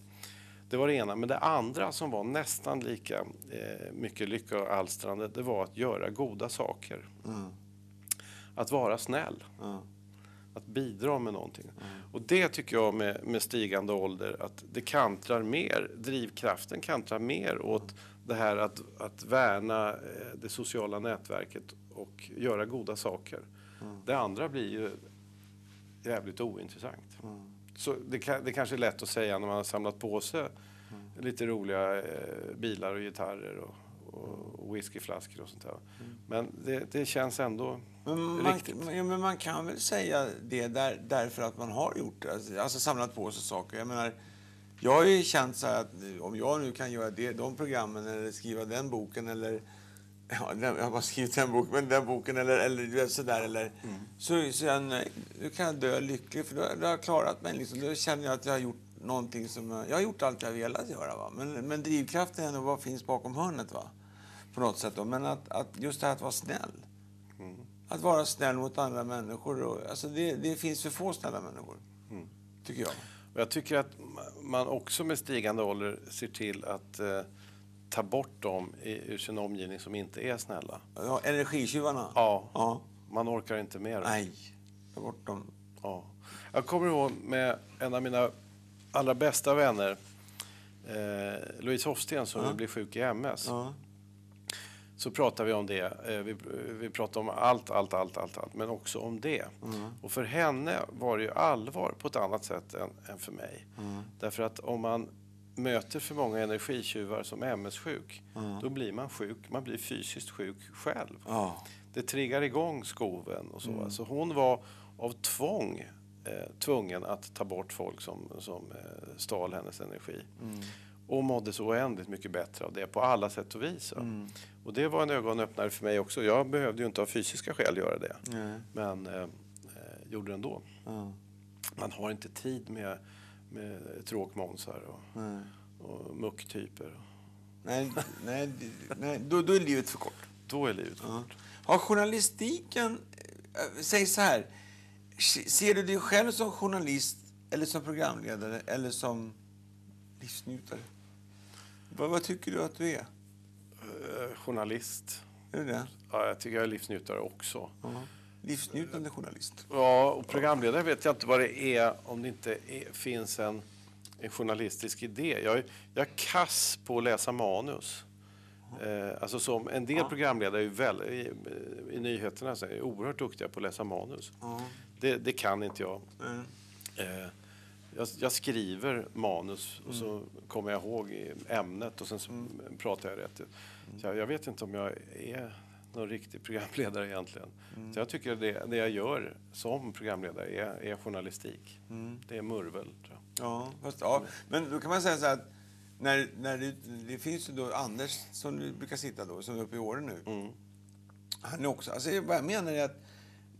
Speaker 2: Det var det ena. Men det andra som var nästan lika eh, mycket lyckoalstrande, det var att göra goda saker. Mm. Att vara snäll. Mm. Att bidra med någonting. Mm. Och det tycker jag med, med, stigande ålder, att det kantrar mer, drivkraften kantrar mer åt det här att, att värna eh, det sociala nätverket och göra goda saker. Mm. Det andra blir ju jävligt ointressant. Mm. Så det, det kanske är lätt att säga när man har samlat på sig mm. lite roliga eh, bilar och gitarrer och, och, whiskyflaskor och sånt där. Mm. Men det, det, känns ändå
Speaker 1: men man, riktigt. Men man kan väl säga det där, därför att man har gjort det, alltså, alltså samlat på sig saker. Jag menar, jag har ju känt så att om jag nu kan göra det, de programmen eller skriva den boken eller Ja, jag har bara skrivit den boken, men den boken eller, eller sådär. Eller, mm. Så sen nu kan jag dö lycklig för då, då har jag klarat mig. Liksom. Då känner jag att jag har gjort någonting som... Jag har gjort allt jag velat göra. Va? Men, men drivkraften är ändå vad finns bakom hörnet. Va? På något sätt. Då. Men att, att just det här att vara snäll. Mm. Att vara snäll mot andra människor. Och, alltså det, det finns för få snälla människor. Mm. Tycker jag.
Speaker 2: Och jag tycker att man också med stigande ålder ser till att eh, ta bort dem ur sin omgivning som inte är snälla.
Speaker 1: Ja, energitjuvarna?
Speaker 2: Ja. ja. Man orkar inte med det.
Speaker 1: Nej, ta bort dem.
Speaker 2: Ja. Jag kommer ihåg med en av mina allra bästa vänner, eh, Louise Hofsten, som ja. blev sjuk i MS. Ja. Så pratade vi om det. Eh, vi, vi pratade om allt, allt, allt, allt, allt, men också om det. Mm. Och för henne var det ju allvar på ett annat sätt än, än för mig. Mm. Därför att om man möter för många energitjuvar som MS-sjuk, mm. då blir man sjuk. Man blir fysiskt sjuk själv. Ja. Det triggar igång skoven och så. Mm. Så hon var av tvång eh, tvungen att ta bort folk som, som eh, stal hennes energi. Och mådde så oändligt mycket bättre av det på alla sätt och vis. Mm. Och det var en ögonöppnare för mig också. Jag behövde ju inte av fysiska skäl göra det. Men eh, eh, gjorde det ändå. Man har inte tid med med tråkmånsar och, och mucktyper.
Speaker 1: Nej, nej, nej då, då är livet för kort.
Speaker 2: Då är livet för kort.
Speaker 1: Har journalistiken... Äh, säg så här. Ser du dig själv som journalist, eller som programledare eller som livsnjutare? Vad, vad tycker du att du är?
Speaker 2: Uh, journalist.
Speaker 1: Är du det?
Speaker 2: Ja, jag tycker jag är livsnjutare också. Uh -huh.
Speaker 1: Livsnjutande journalist.
Speaker 2: Ja, och programledare vet jag inte vad det är om det inte är, finns en, en journalistisk idé. Jag, jag är kass på att läsa manus. Eh, alltså som en del ja. programledare är väl, i, i nyheterna så är oerhört duktiga på att läsa manus. Det, det, kan inte jag. Eh, jag, jag, skriver manus och så mm. kommer jag ihåg ämnet och sen så mm. pratar jag rätt. Jag, jag vet inte om jag är någon riktig programledare egentligen. Mm. Så jag tycker det, det jag gör som programledare är, är journalistik. Det är murvel.
Speaker 1: Ja, fast, ja, men då kan man säga så att när, när det, det finns ju då Anders som du brukar sitta då, som är uppe i åren nu. Mm. Han är också, alltså vad jag menar är att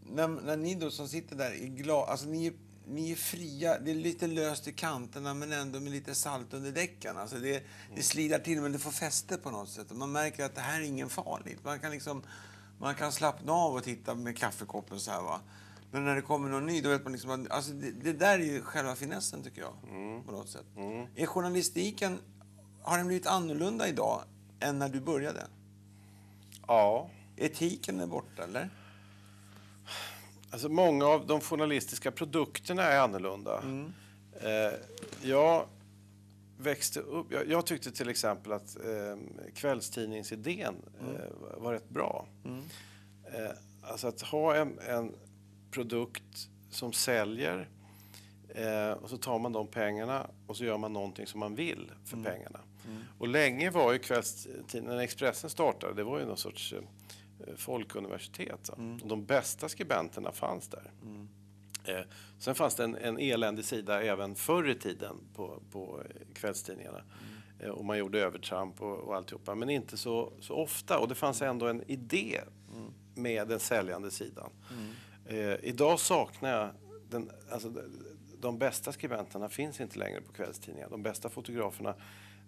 Speaker 1: när, när ni då som sitter där är glada, alltså ni, ni är fria, det är lite löst i kanterna men ändå med lite salt under däcken. Alltså det, det slidar till men det får fäste på något sätt. Och man märker att det här är ingen farligt. Man kan liksom, man kan slappna av och titta med kaffekoppen så här va. Men när det kommer någon ny, då vet man liksom att, alltså det, det där är ju själva finessen tycker jag.
Speaker 2: Mm.
Speaker 1: På något sätt. Är journalistiken, har den blivit annorlunda idag än när du började?
Speaker 2: Ja.
Speaker 1: Etiken är borta eller?
Speaker 2: Alltså många av de journalistiska produkterna är annorlunda. Eh, jag växte upp... Jag, jag tyckte till exempel att eh, kvällstidningsidén eh, var rätt bra. Eh, alltså att ha en, en produkt som säljer eh, och så tar man de pengarna och så gör man någonting som man vill för pengarna. Och länge var ju kvällstidningen, när Expressen startade, det var ju någon sorts eh, folkuniversitet. va. Och de bästa skribenterna fanns där. Eh, sen fanns det en, en eländig sida även förr i tiden på, på eh, kvällstidningarna. Eh, och man gjorde övertramp och, och alltihopa, men inte så, så ofta. Och det fanns ändå en idé med den säljande sidan. Eh, idag saknar jag den, alltså, de, de bästa skribenterna finns inte längre på kvällstidningar. De bästa fotograferna,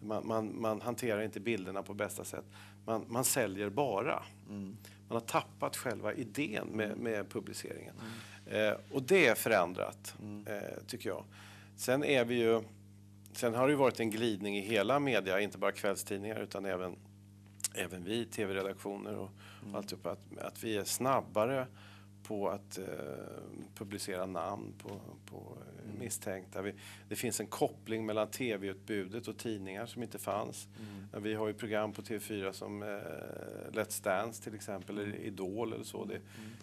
Speaker 2: man, man, man hanterar inte bilderna på bästa sätt. Man, man säljer bara. Man har tappat själva idén med, med publiceringen. Eh, och det är förändrat, eh, tycker jag. Sen är vi ju... Sen har det varit en glidning i hela media, inte bara kvällstidningar utan även, även vi, tv-redaktioner och mm. alltihopa, att, att vi är snabbare på att eh, publicera namn på, på eh, misstänkta. Vi, det finns en koppling mellan tv-utbudet och tidningar som inte fanns. Vi har ju program på TV4 som eh, Let's Dance till exempel, eller Idol eller så. Det,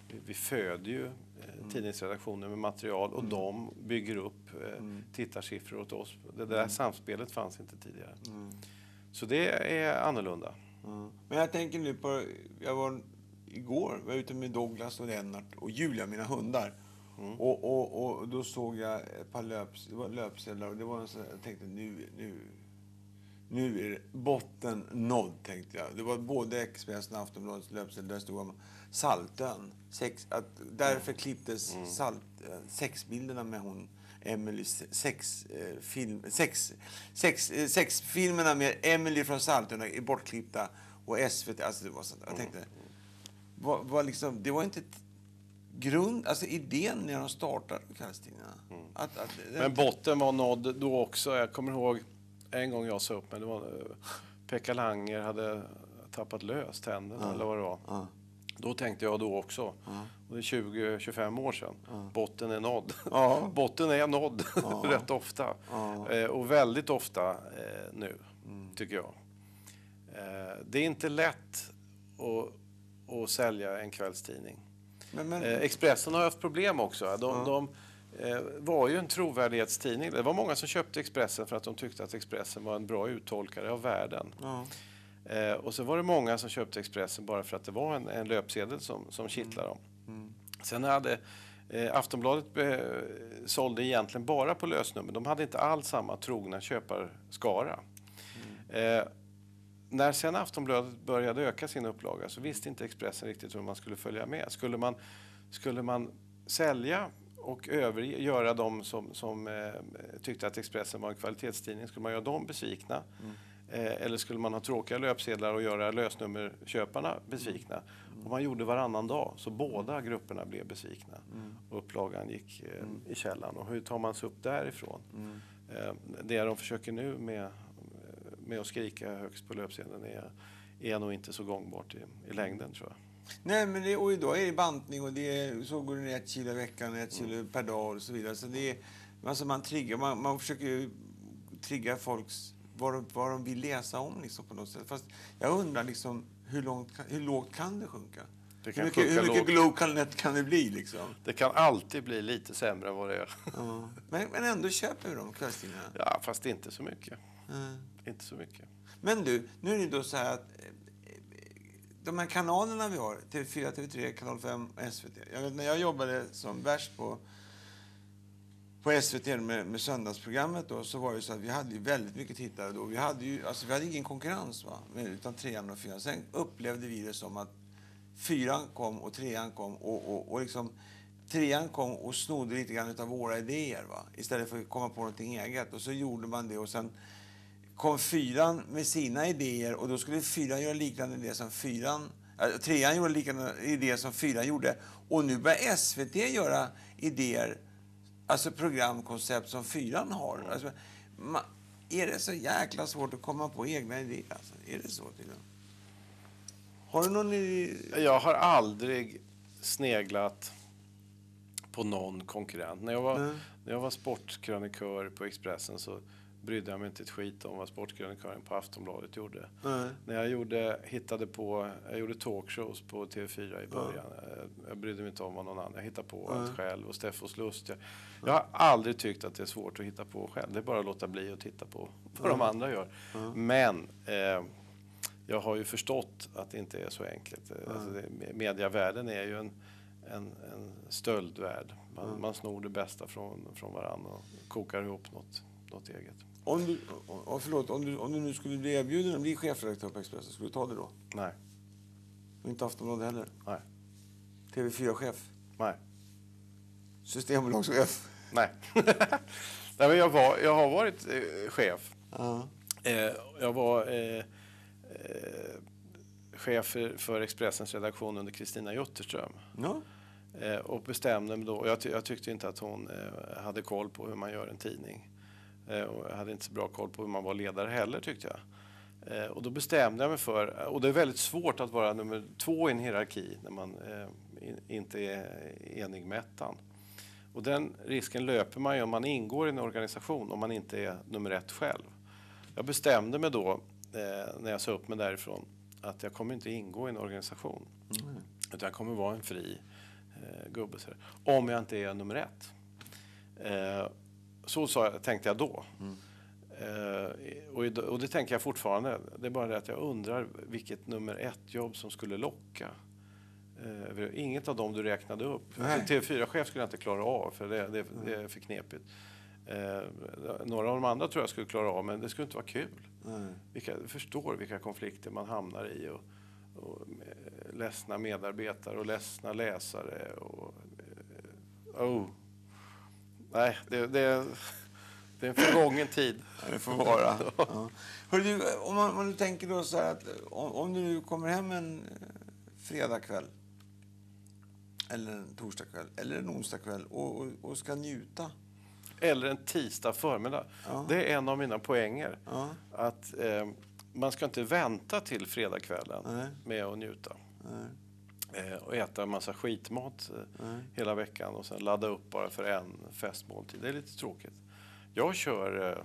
Speaker 2: vi, vi föder ju eh, tidningsredaktioner med material och de bygger upp eh, tittarsiffror åt oss. Det där samspelet fanns inte tidigare. Så det är annorlunda.
Speaker 1: Men jag tänker nu på, jag var igår var jag ute med Douglas och Lennart och Julia, mina hundar. Och, och, och då såg jag ett par löps, löpsedlar och det var en sån, jag tänkte nu, nu, nu är det botten nådd, tänkte jag. Det var både Expressen och Aftonbladets löpsedlar, där stod om Saltön. Sex, att därför klipptes salt, eh, sexbilderna med hon Emily sex, eh, film, sex, sex, eh, sexfilmerna med Emily från Saltön är bortklippta och SVT, alltså det var sånt. Jag tänkte, var, var liksom, det var inte grund, alltså idén när de startade kvällstidningarna. Att, att,
Speaker 2: Men botten var nådd då också. Jag kommer ihåg en gång jag sa upp mig. Det var eh, Pekka Langer hade tappat lös tänderna eller vad det var.
Speaker 1: Ja.
Speaker 2: Då tänkte jag då också. Och det är 20-25 år sedan. Botten är nådd. Botten är nådd rätt ofta. Eh, och väldigt ofta eh, nu, tycker jag. Eh, det är inte lätt att, att sälja en kvällstidning.
Speaker 1: men, men,
Speaker 2: Eh, Expressen har haft problem också. De, de eh, var ju en trovärdighetstidning. Det var många som köpte Expressen för att de tyckte att Expressen var en bra uttolkare av världen. Eh, och så var det många som köpte Expressen bara för att det var en, en löpsedel som, som kittlade dem. Sen hade eh, Aftonbladet sålde egentligen bara på lösnummer. De hade inte alls samma trogna köparskara. Eh, när sen Aftonbladet började öka sin upplaga så visste inte Expressen riktigt hur man skulle följa med. Skulle man, skulle man sälja och överge, göra dem som, som eh, tyckte att Expressen var en kvalitetstidning, skulle man göra dem besvikna? Eh, eller skulle man ha tråkiga löpsedlar och göra lösnummerköparna besvikna? Och man gjorde varannan dag, så båda grupperna blev besvikna. Och upplagan gick eh, i källan. Och hur tar man sig upp därifrån? Eh, det de försöker nu med, med att skrika högst på löpsedeln är, är nog inte så gångbart i, i längden, tror jag.
Speaker 1: Nej, men det, och idag är det bantning och det är, så går det ner ett kilo i veckan, ett kilo per dag och så vidare. Så det är, alltså man, triggar, man, man försöker trigga folks, vad de, vad de vill läsa om liksom på något sätt. Fast jag undrar liksom, hur, långt, kan- hur lågt kan det sjunka?
Speaker 2: Det kan
Speaker 1: hur mycket, hur mycket
Speaker 2: lågt.
Speaker 1: low kan, kan det bli liksom?
Speaker 2: Det kan alltid bli lite sämre än vad det är.
Speaker 1: Ja. Men, men ändå köper vi de kvällstidningarna.
Speaker 2: Ja, fast inte så mycket.
Speaker 1: Mm.
Speaker 2: Inte så mycket.
Speaker 1: Men du, nu är det då så här att eh, de här kanalerna vi har, TV4, TV3, Kanal 5 och SVT. Jag vet, när jag jobbade som värst på, på SVT med, med söndagsprogrammet då, så var det så att vi hade ju väldigt mycket tittare då. Vi hade ju, alltså vi hade ingen konkurrens va, utan trean och fyran. Sen upplevde vi det som att fyran kom och trean kom och, och, och liksom trean kom och snodde lite grann av våra idéer va? istället för att komma på någonting eget. Och så gjorde man det och sen kom fyran med sina idéer och då skulle fyran göra liknande det som fyran äh, trean gjorde liknande idéer som fyran gjorde och nu börjar SVT göra idéer, alltså programkoncept som fyran har. Alltså, man, är det så jäkla svårt att komma på egna idéer? Alltså, är det så tydligen? Har du någon idé?
Speaker 2: Jag har aldrig sneglat på någon konkurrent. När jag var, när jag var sportkrönikör på Expressen så brydde jag mig inte ett skit om vad sportkrönikören på Aftonbladet gjorde.
Speaker 1: Nej.
Speaker 2: När jag gjorde, hittade på, jag gjorde talkshows på TV4 i början. Jag, jag brydde mig inte om vad någon annan, jag hittade på allt själv och Steffos lust. Jag, jag har aldrig tyckt att det är svårt att hitta på själv. Det är bara att låta bli att titta på vad de andra gör. Men eh, jag har ju förstått att det inte är så enkelt. Alltså det, mediavärlden är ju en, en, en stöldvärld. Man, man snor det bästa från, från varandra och kokar ihop något, något eget.
Speaker 1: Om du, oh, förlåt, om du, om du nu skulle bli erbjuden att bli chefredaktör på Expressen, skulle du ta det då?
Speaker 2: Nej,
Speaker 1: Och inte Aftonbladet heller?
Speaker 2: nej,
Speaker 1: TV4-chef?
Speaker 2: nej.
Speaker 1: Systembolagschef?
Speaker 2: Nej. Nej men jag, var, jag har varit eh, chef.
Speaker 1: Ja.
Speaker 2: Eh, jag var eh, eh, chef för, för Expressens redaktion under Kristina Jutterström.
Speaker 1: Ja.
Speaker 2: Eh, och bestämde mig då, och jag, ty, jag tyckte inte att hon eh, hade koll på hur man gör en tidning. Eh, och jag hade inte så bra koll på hur man var ledare heller tyckte jag. Eh, och då bestämde jag mig för, och det är väldigt svårt att vara nummer två i en hierarki när man eh, in, inte är enig med ettan. Och den risken löper man ju om man ingår i en organisation om man inte är nummer ett själv. Jag bestämde mig då, när jag sa upp mig därifrån, att jag kommer inte ingå i en organisation. Utan jag kommer vara en fri eh, gubbe. Om jag inte är nummer ett. Eh, så sa jag, tänkte jag då. Eh, och, och det tänker jag fortfarande. Det är bara det att jag undrar vilket nummer ett-jobb som skulle locka. Eh, inget av dem du räknade upp.
Speaker 1: Nej.
Speaker 2: TV4-chef skulle jag inte klara av, för det, det, det är för knepigt. Eh, några av de andra tror jag skulle klara av, men det skulle inte vara kul.
Speaker 1: Nej.
Speaker 2: Vilka, förstår vilka konflikter man hamnar i. Och, och ledsna medarbetare och ledsna läsare. Och, eh, oh. Nej, det, det, det är en förgången tid.
Speaker 1: Ja, det får vara. Ja. Du, om, man, om du tänker då så att om, om du nu kommer hem en eh, fredagkväll eller en torsdagkväll eller en onsdagkväll och, och, och ska njuta.
Speaker 2: Eller en tisdag förmiddag.
Speaker 1: Ja.
Speaker 2: Det är en av mina poänger.
Speaker 1: Ja.
Speaker 2: Att eh, man ska inte vänta till fredagskvällen med att njuta.
Speaker 1: Nej.
Speaker 2: Eh, och äta en massa skitmat eh,
Speaker 1: Nej.
Speaker 2: hela veckan och sen ladda upp bara för en festmåltid. Det är lite tråkigt. Jag kör, eh,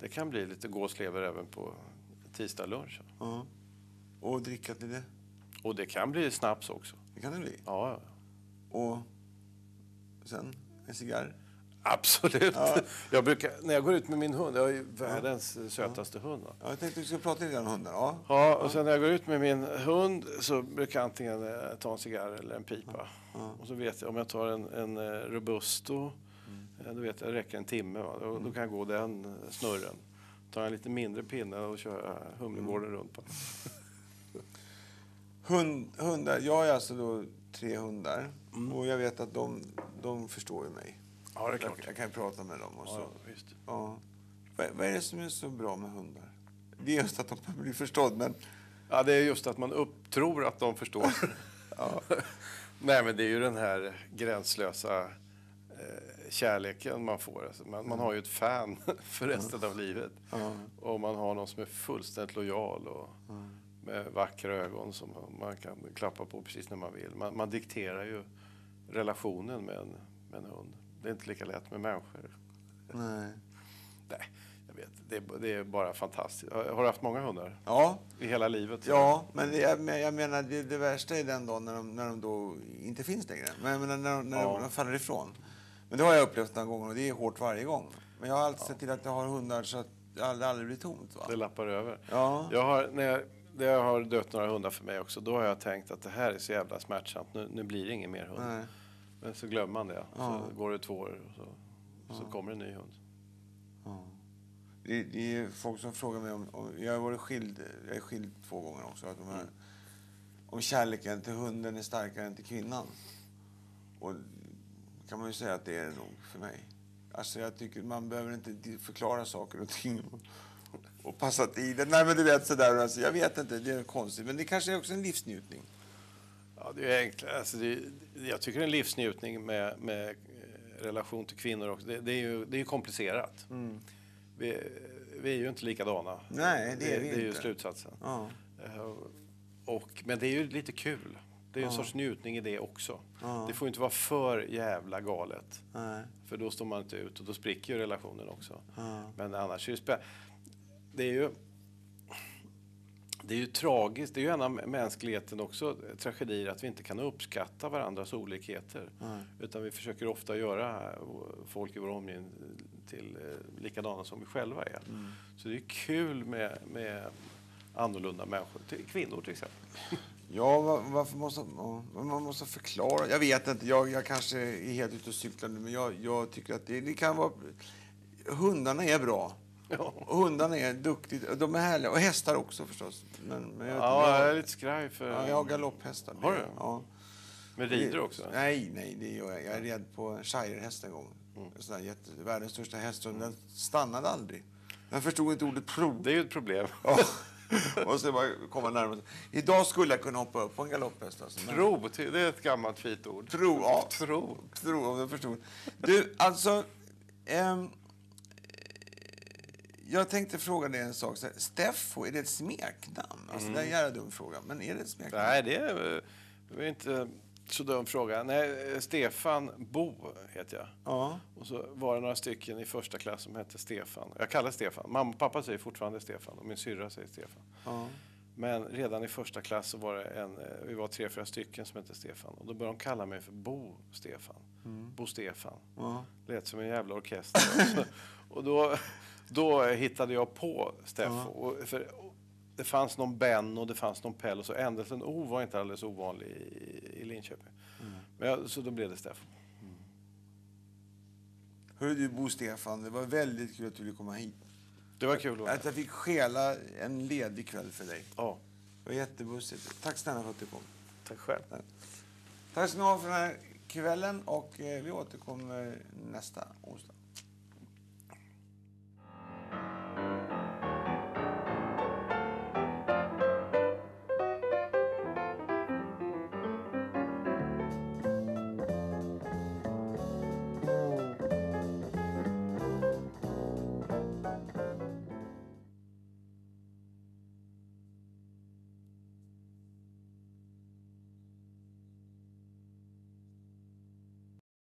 Speaker 2: det kan bli lite gåslever även på tisdag lunch.
Speaker 1: Ja. Och dricka till det.
Speaker 2: Och det kan bli snaps också.
Speaker 1: Det kan det bli.
Speaker 2: Ja, ja.
Speaker 1: Och sen en cigarr.
Speaker 2: Absolut.
Speaker 1: Ja.
Speaker 2: Jag brukar, när jag går ut med min hund, jag har ju världens sötaste hund. Va?
Speaker 1: Ja, jag tänkte vi skulle prata lite om hundar. Ja.
Speaker 2: Ja, och sen när jag går ut med min hund så brukar jag antingen eh, ta en cigarr eller en pipa. Och så vet jag om jag tar en, en eh, robusto, eh, då vet jag det räcker en timme. Va? Då, då kan jag gå den snurren. Tar jag en lite mindre pinne och kör Humlegården runt på.
Speaker 1: Hund, hundar. Jag har alltså då tre hundar. Och jag vet att de, de förstår ju mig.
Speaker 2: Ja, det är
Speaker 1: Jag,
Speaker 2: klart.
Speaker 1: jag kan ju prata med dem. Och så.
Speaker 2: Ja, visst.
Speaker 1: Ja. Vad, vad är det som är så bra med hundar? Det är just att de blir förstådd, men...
Speaker 2: Ja, det är just att man upp, tror att de förstår. Nej, men det är ju den här gränslösa eh, kärleken man får. Alltså, man, man har ju ett fan för resten av livet. Och man har någon som är fullständigt lojal och med vackra ögon som man kan klappa på precis när man vill. Man, man dikterar ju relationen med en, med en hund. Det är inte lika lätt med människor.
Speaker 1: Nej.
Speaker 2: Nej, jag vet. Det är, det är bara fantastiskt. Har du haft många hundar
Speaker 1: Ja,
Speaker 2: i hela livet?
Speaker 1: ja men det, jag, jag menar det, det värsta är den dagen när de, när de då inte finns längre. Men jag menar, när, när
Speaker 2: Ja.
Speaker 1: de faller ifrån. Men det har jag upplevt några gånger och det är hårt varje gång. Men jag har alltid sett till att jag har hundar så att det aldrig, aldrig blir tomt. Va?
Speaker 2: Det lappar över.
Speaker 1: Ja.
Speaker 2: Jag har, när jag, det har dött några hundar för mig också. Då har jag tänkt att det här är så jävla smärtsamt. Nu, nu blir det ingen mer hund.
Speaker 1: Nej.
Speaker 2: Men så glömmer man det.
Speaker 1: Ja.
Speaker 2: Så går det två år och så, så kommer en ny hund.
Speaker 1: Det, det är folk som frågar mig om... om jag har varit skild, jag är skild två gånger också. Att de här, om om kärleken till hunden är starkare än till kvinnan. Och kan man ju säga att det är det nog för mig. Alltså jag tycker man behöver inte förklara saker och ting och passa tiden. Nej men du vet sådär, alltså, jag vet inte, det är konstigt. Men det kanske är också en livsnjutning.
Speaker 2: Ja, det är enklare. Alltså det, jag tycker en livsnjutning med, med eh, relation till kvinnor också. Det, det är ju det är komplicerat.
Speaker 1: Mm.
Speaker 2: Vi, vi är ju inte likadana.
Speaker 1: Nej, det är vi
Speaker 2: det är ju
Speaker 1: inte.
Speaker 2: slutsatsen.
Speaker 1: Ja.
Speaker 2: Eh, Och, men det är ju lite kul. Det är ju en sorts njutning i det också.
Speaker 1: Ja.
Speaker 2: Det får inte vara för jävla galet.
Speaker 1: Nej.
Speaker 2: För då står man inte ut och då spricker ju relationen också. Men annars är det spä- Det är ju... Det är ju tragiskt, det är ju en av mänskligheten också, tragedier att vi inte kan uppskatta varandras olikheter.
Speaker 1: Nej.
Speaker 2: Utan vi försöker ofta göra folk i vår omgivning till eh, likadana som vi själva är.
Speaker 1: Mm.
Speaker 2: Så det är kul med, med annorlunda människor, till, kvinnor till exempel.
Speaker 1: Ja, va- varför måste man måste förklara? Jag vet inte, jag, jag kanske är helt ute och cyklar nu, men jag, jag tycker att det, det kan vara... Hundarna är bra.
Speaker 2: Ja,
Speaker 1: Och hundarna är duktiga. De är härliga. Och hästar också förstås. Men, men jag,
Speaker 2: ja jag är
Speaker 1: jag,
Speaker 2: lite skraj för...
Speaker 1: ja, jag har galopphästar.
Speaker 2: Har du?
Speaker 1: Ja.
Speaker 2: Men rider också?
Speaker 1: Nej, nej, det gör jag. Jag är rädd på en shirehäst en gång.
Speaker 2: Mm.
Speaker 1: En sån där jätte, världens största häst. Och den stannade aldrig. Den förstod inte ordet prov.
Speaker 2: Det är ju ett problem.
Speaker 1: Ja. och så bara komma närmare. Idag skulle jag kunna hoppa upp på en galopphäst. Alltså. Men-
Speaker 2: Tro, det är ett gammalt fint ord.
Speaker 1: Tro, ja.
Speaker 2: Tro.
Speaker 1: Tro, om jag förstod. Du, alltså... ehm, jag tänkte fråga dig en sak. Så här, Steffo, är det ett smeknamn? Alltså, Det är en jävla dum fråga. Men är det ett smeknamn?
Speaker 2: Nej, det är, det är inte så dum fråga. Nej, Stefan Bo heter jag.
Speaker 1: Ja.
Speaker 2: Och så var det några stycken i första klass som hette Stefan. Jag kallar Stefan. Mamma och pappa säger fortfarande Stefan och min syrra säger Stefan.
Speaker 1: ja.
Speaker 2: Men redan i första klass så var det en, vi var tre, fyra stycken som hette Stefan. Och då började de kalla mig för Bo Stefan. Bo Stefan.
Speaker 1: ja.
Speaker 2: Lät som en jävla orkester. och då, då hittade jag på Steffo. Och för, det fanns någon Ben och det fanns någon Pell och så ändelsen O var inte alldeles ovanlig i, i Linköping. Men jag, så då blev det Steffo.
Speaker 1: Hörru du, Bo Stefan, det var väldigt kul att du ville komma hit.
Speaker 2: Det var kul att
Speaker 1: Att jag fick stjäla en ledig kväll för dig.
Speaker 2: Ja,
Speaker 1: Det var jättebussigt. Tack snälla för att du kom.
Speaker 2: tack själv.
Speaker 1: Tack ska ni ha för den här kvällen och eh, vi återkommer nästa onsdag.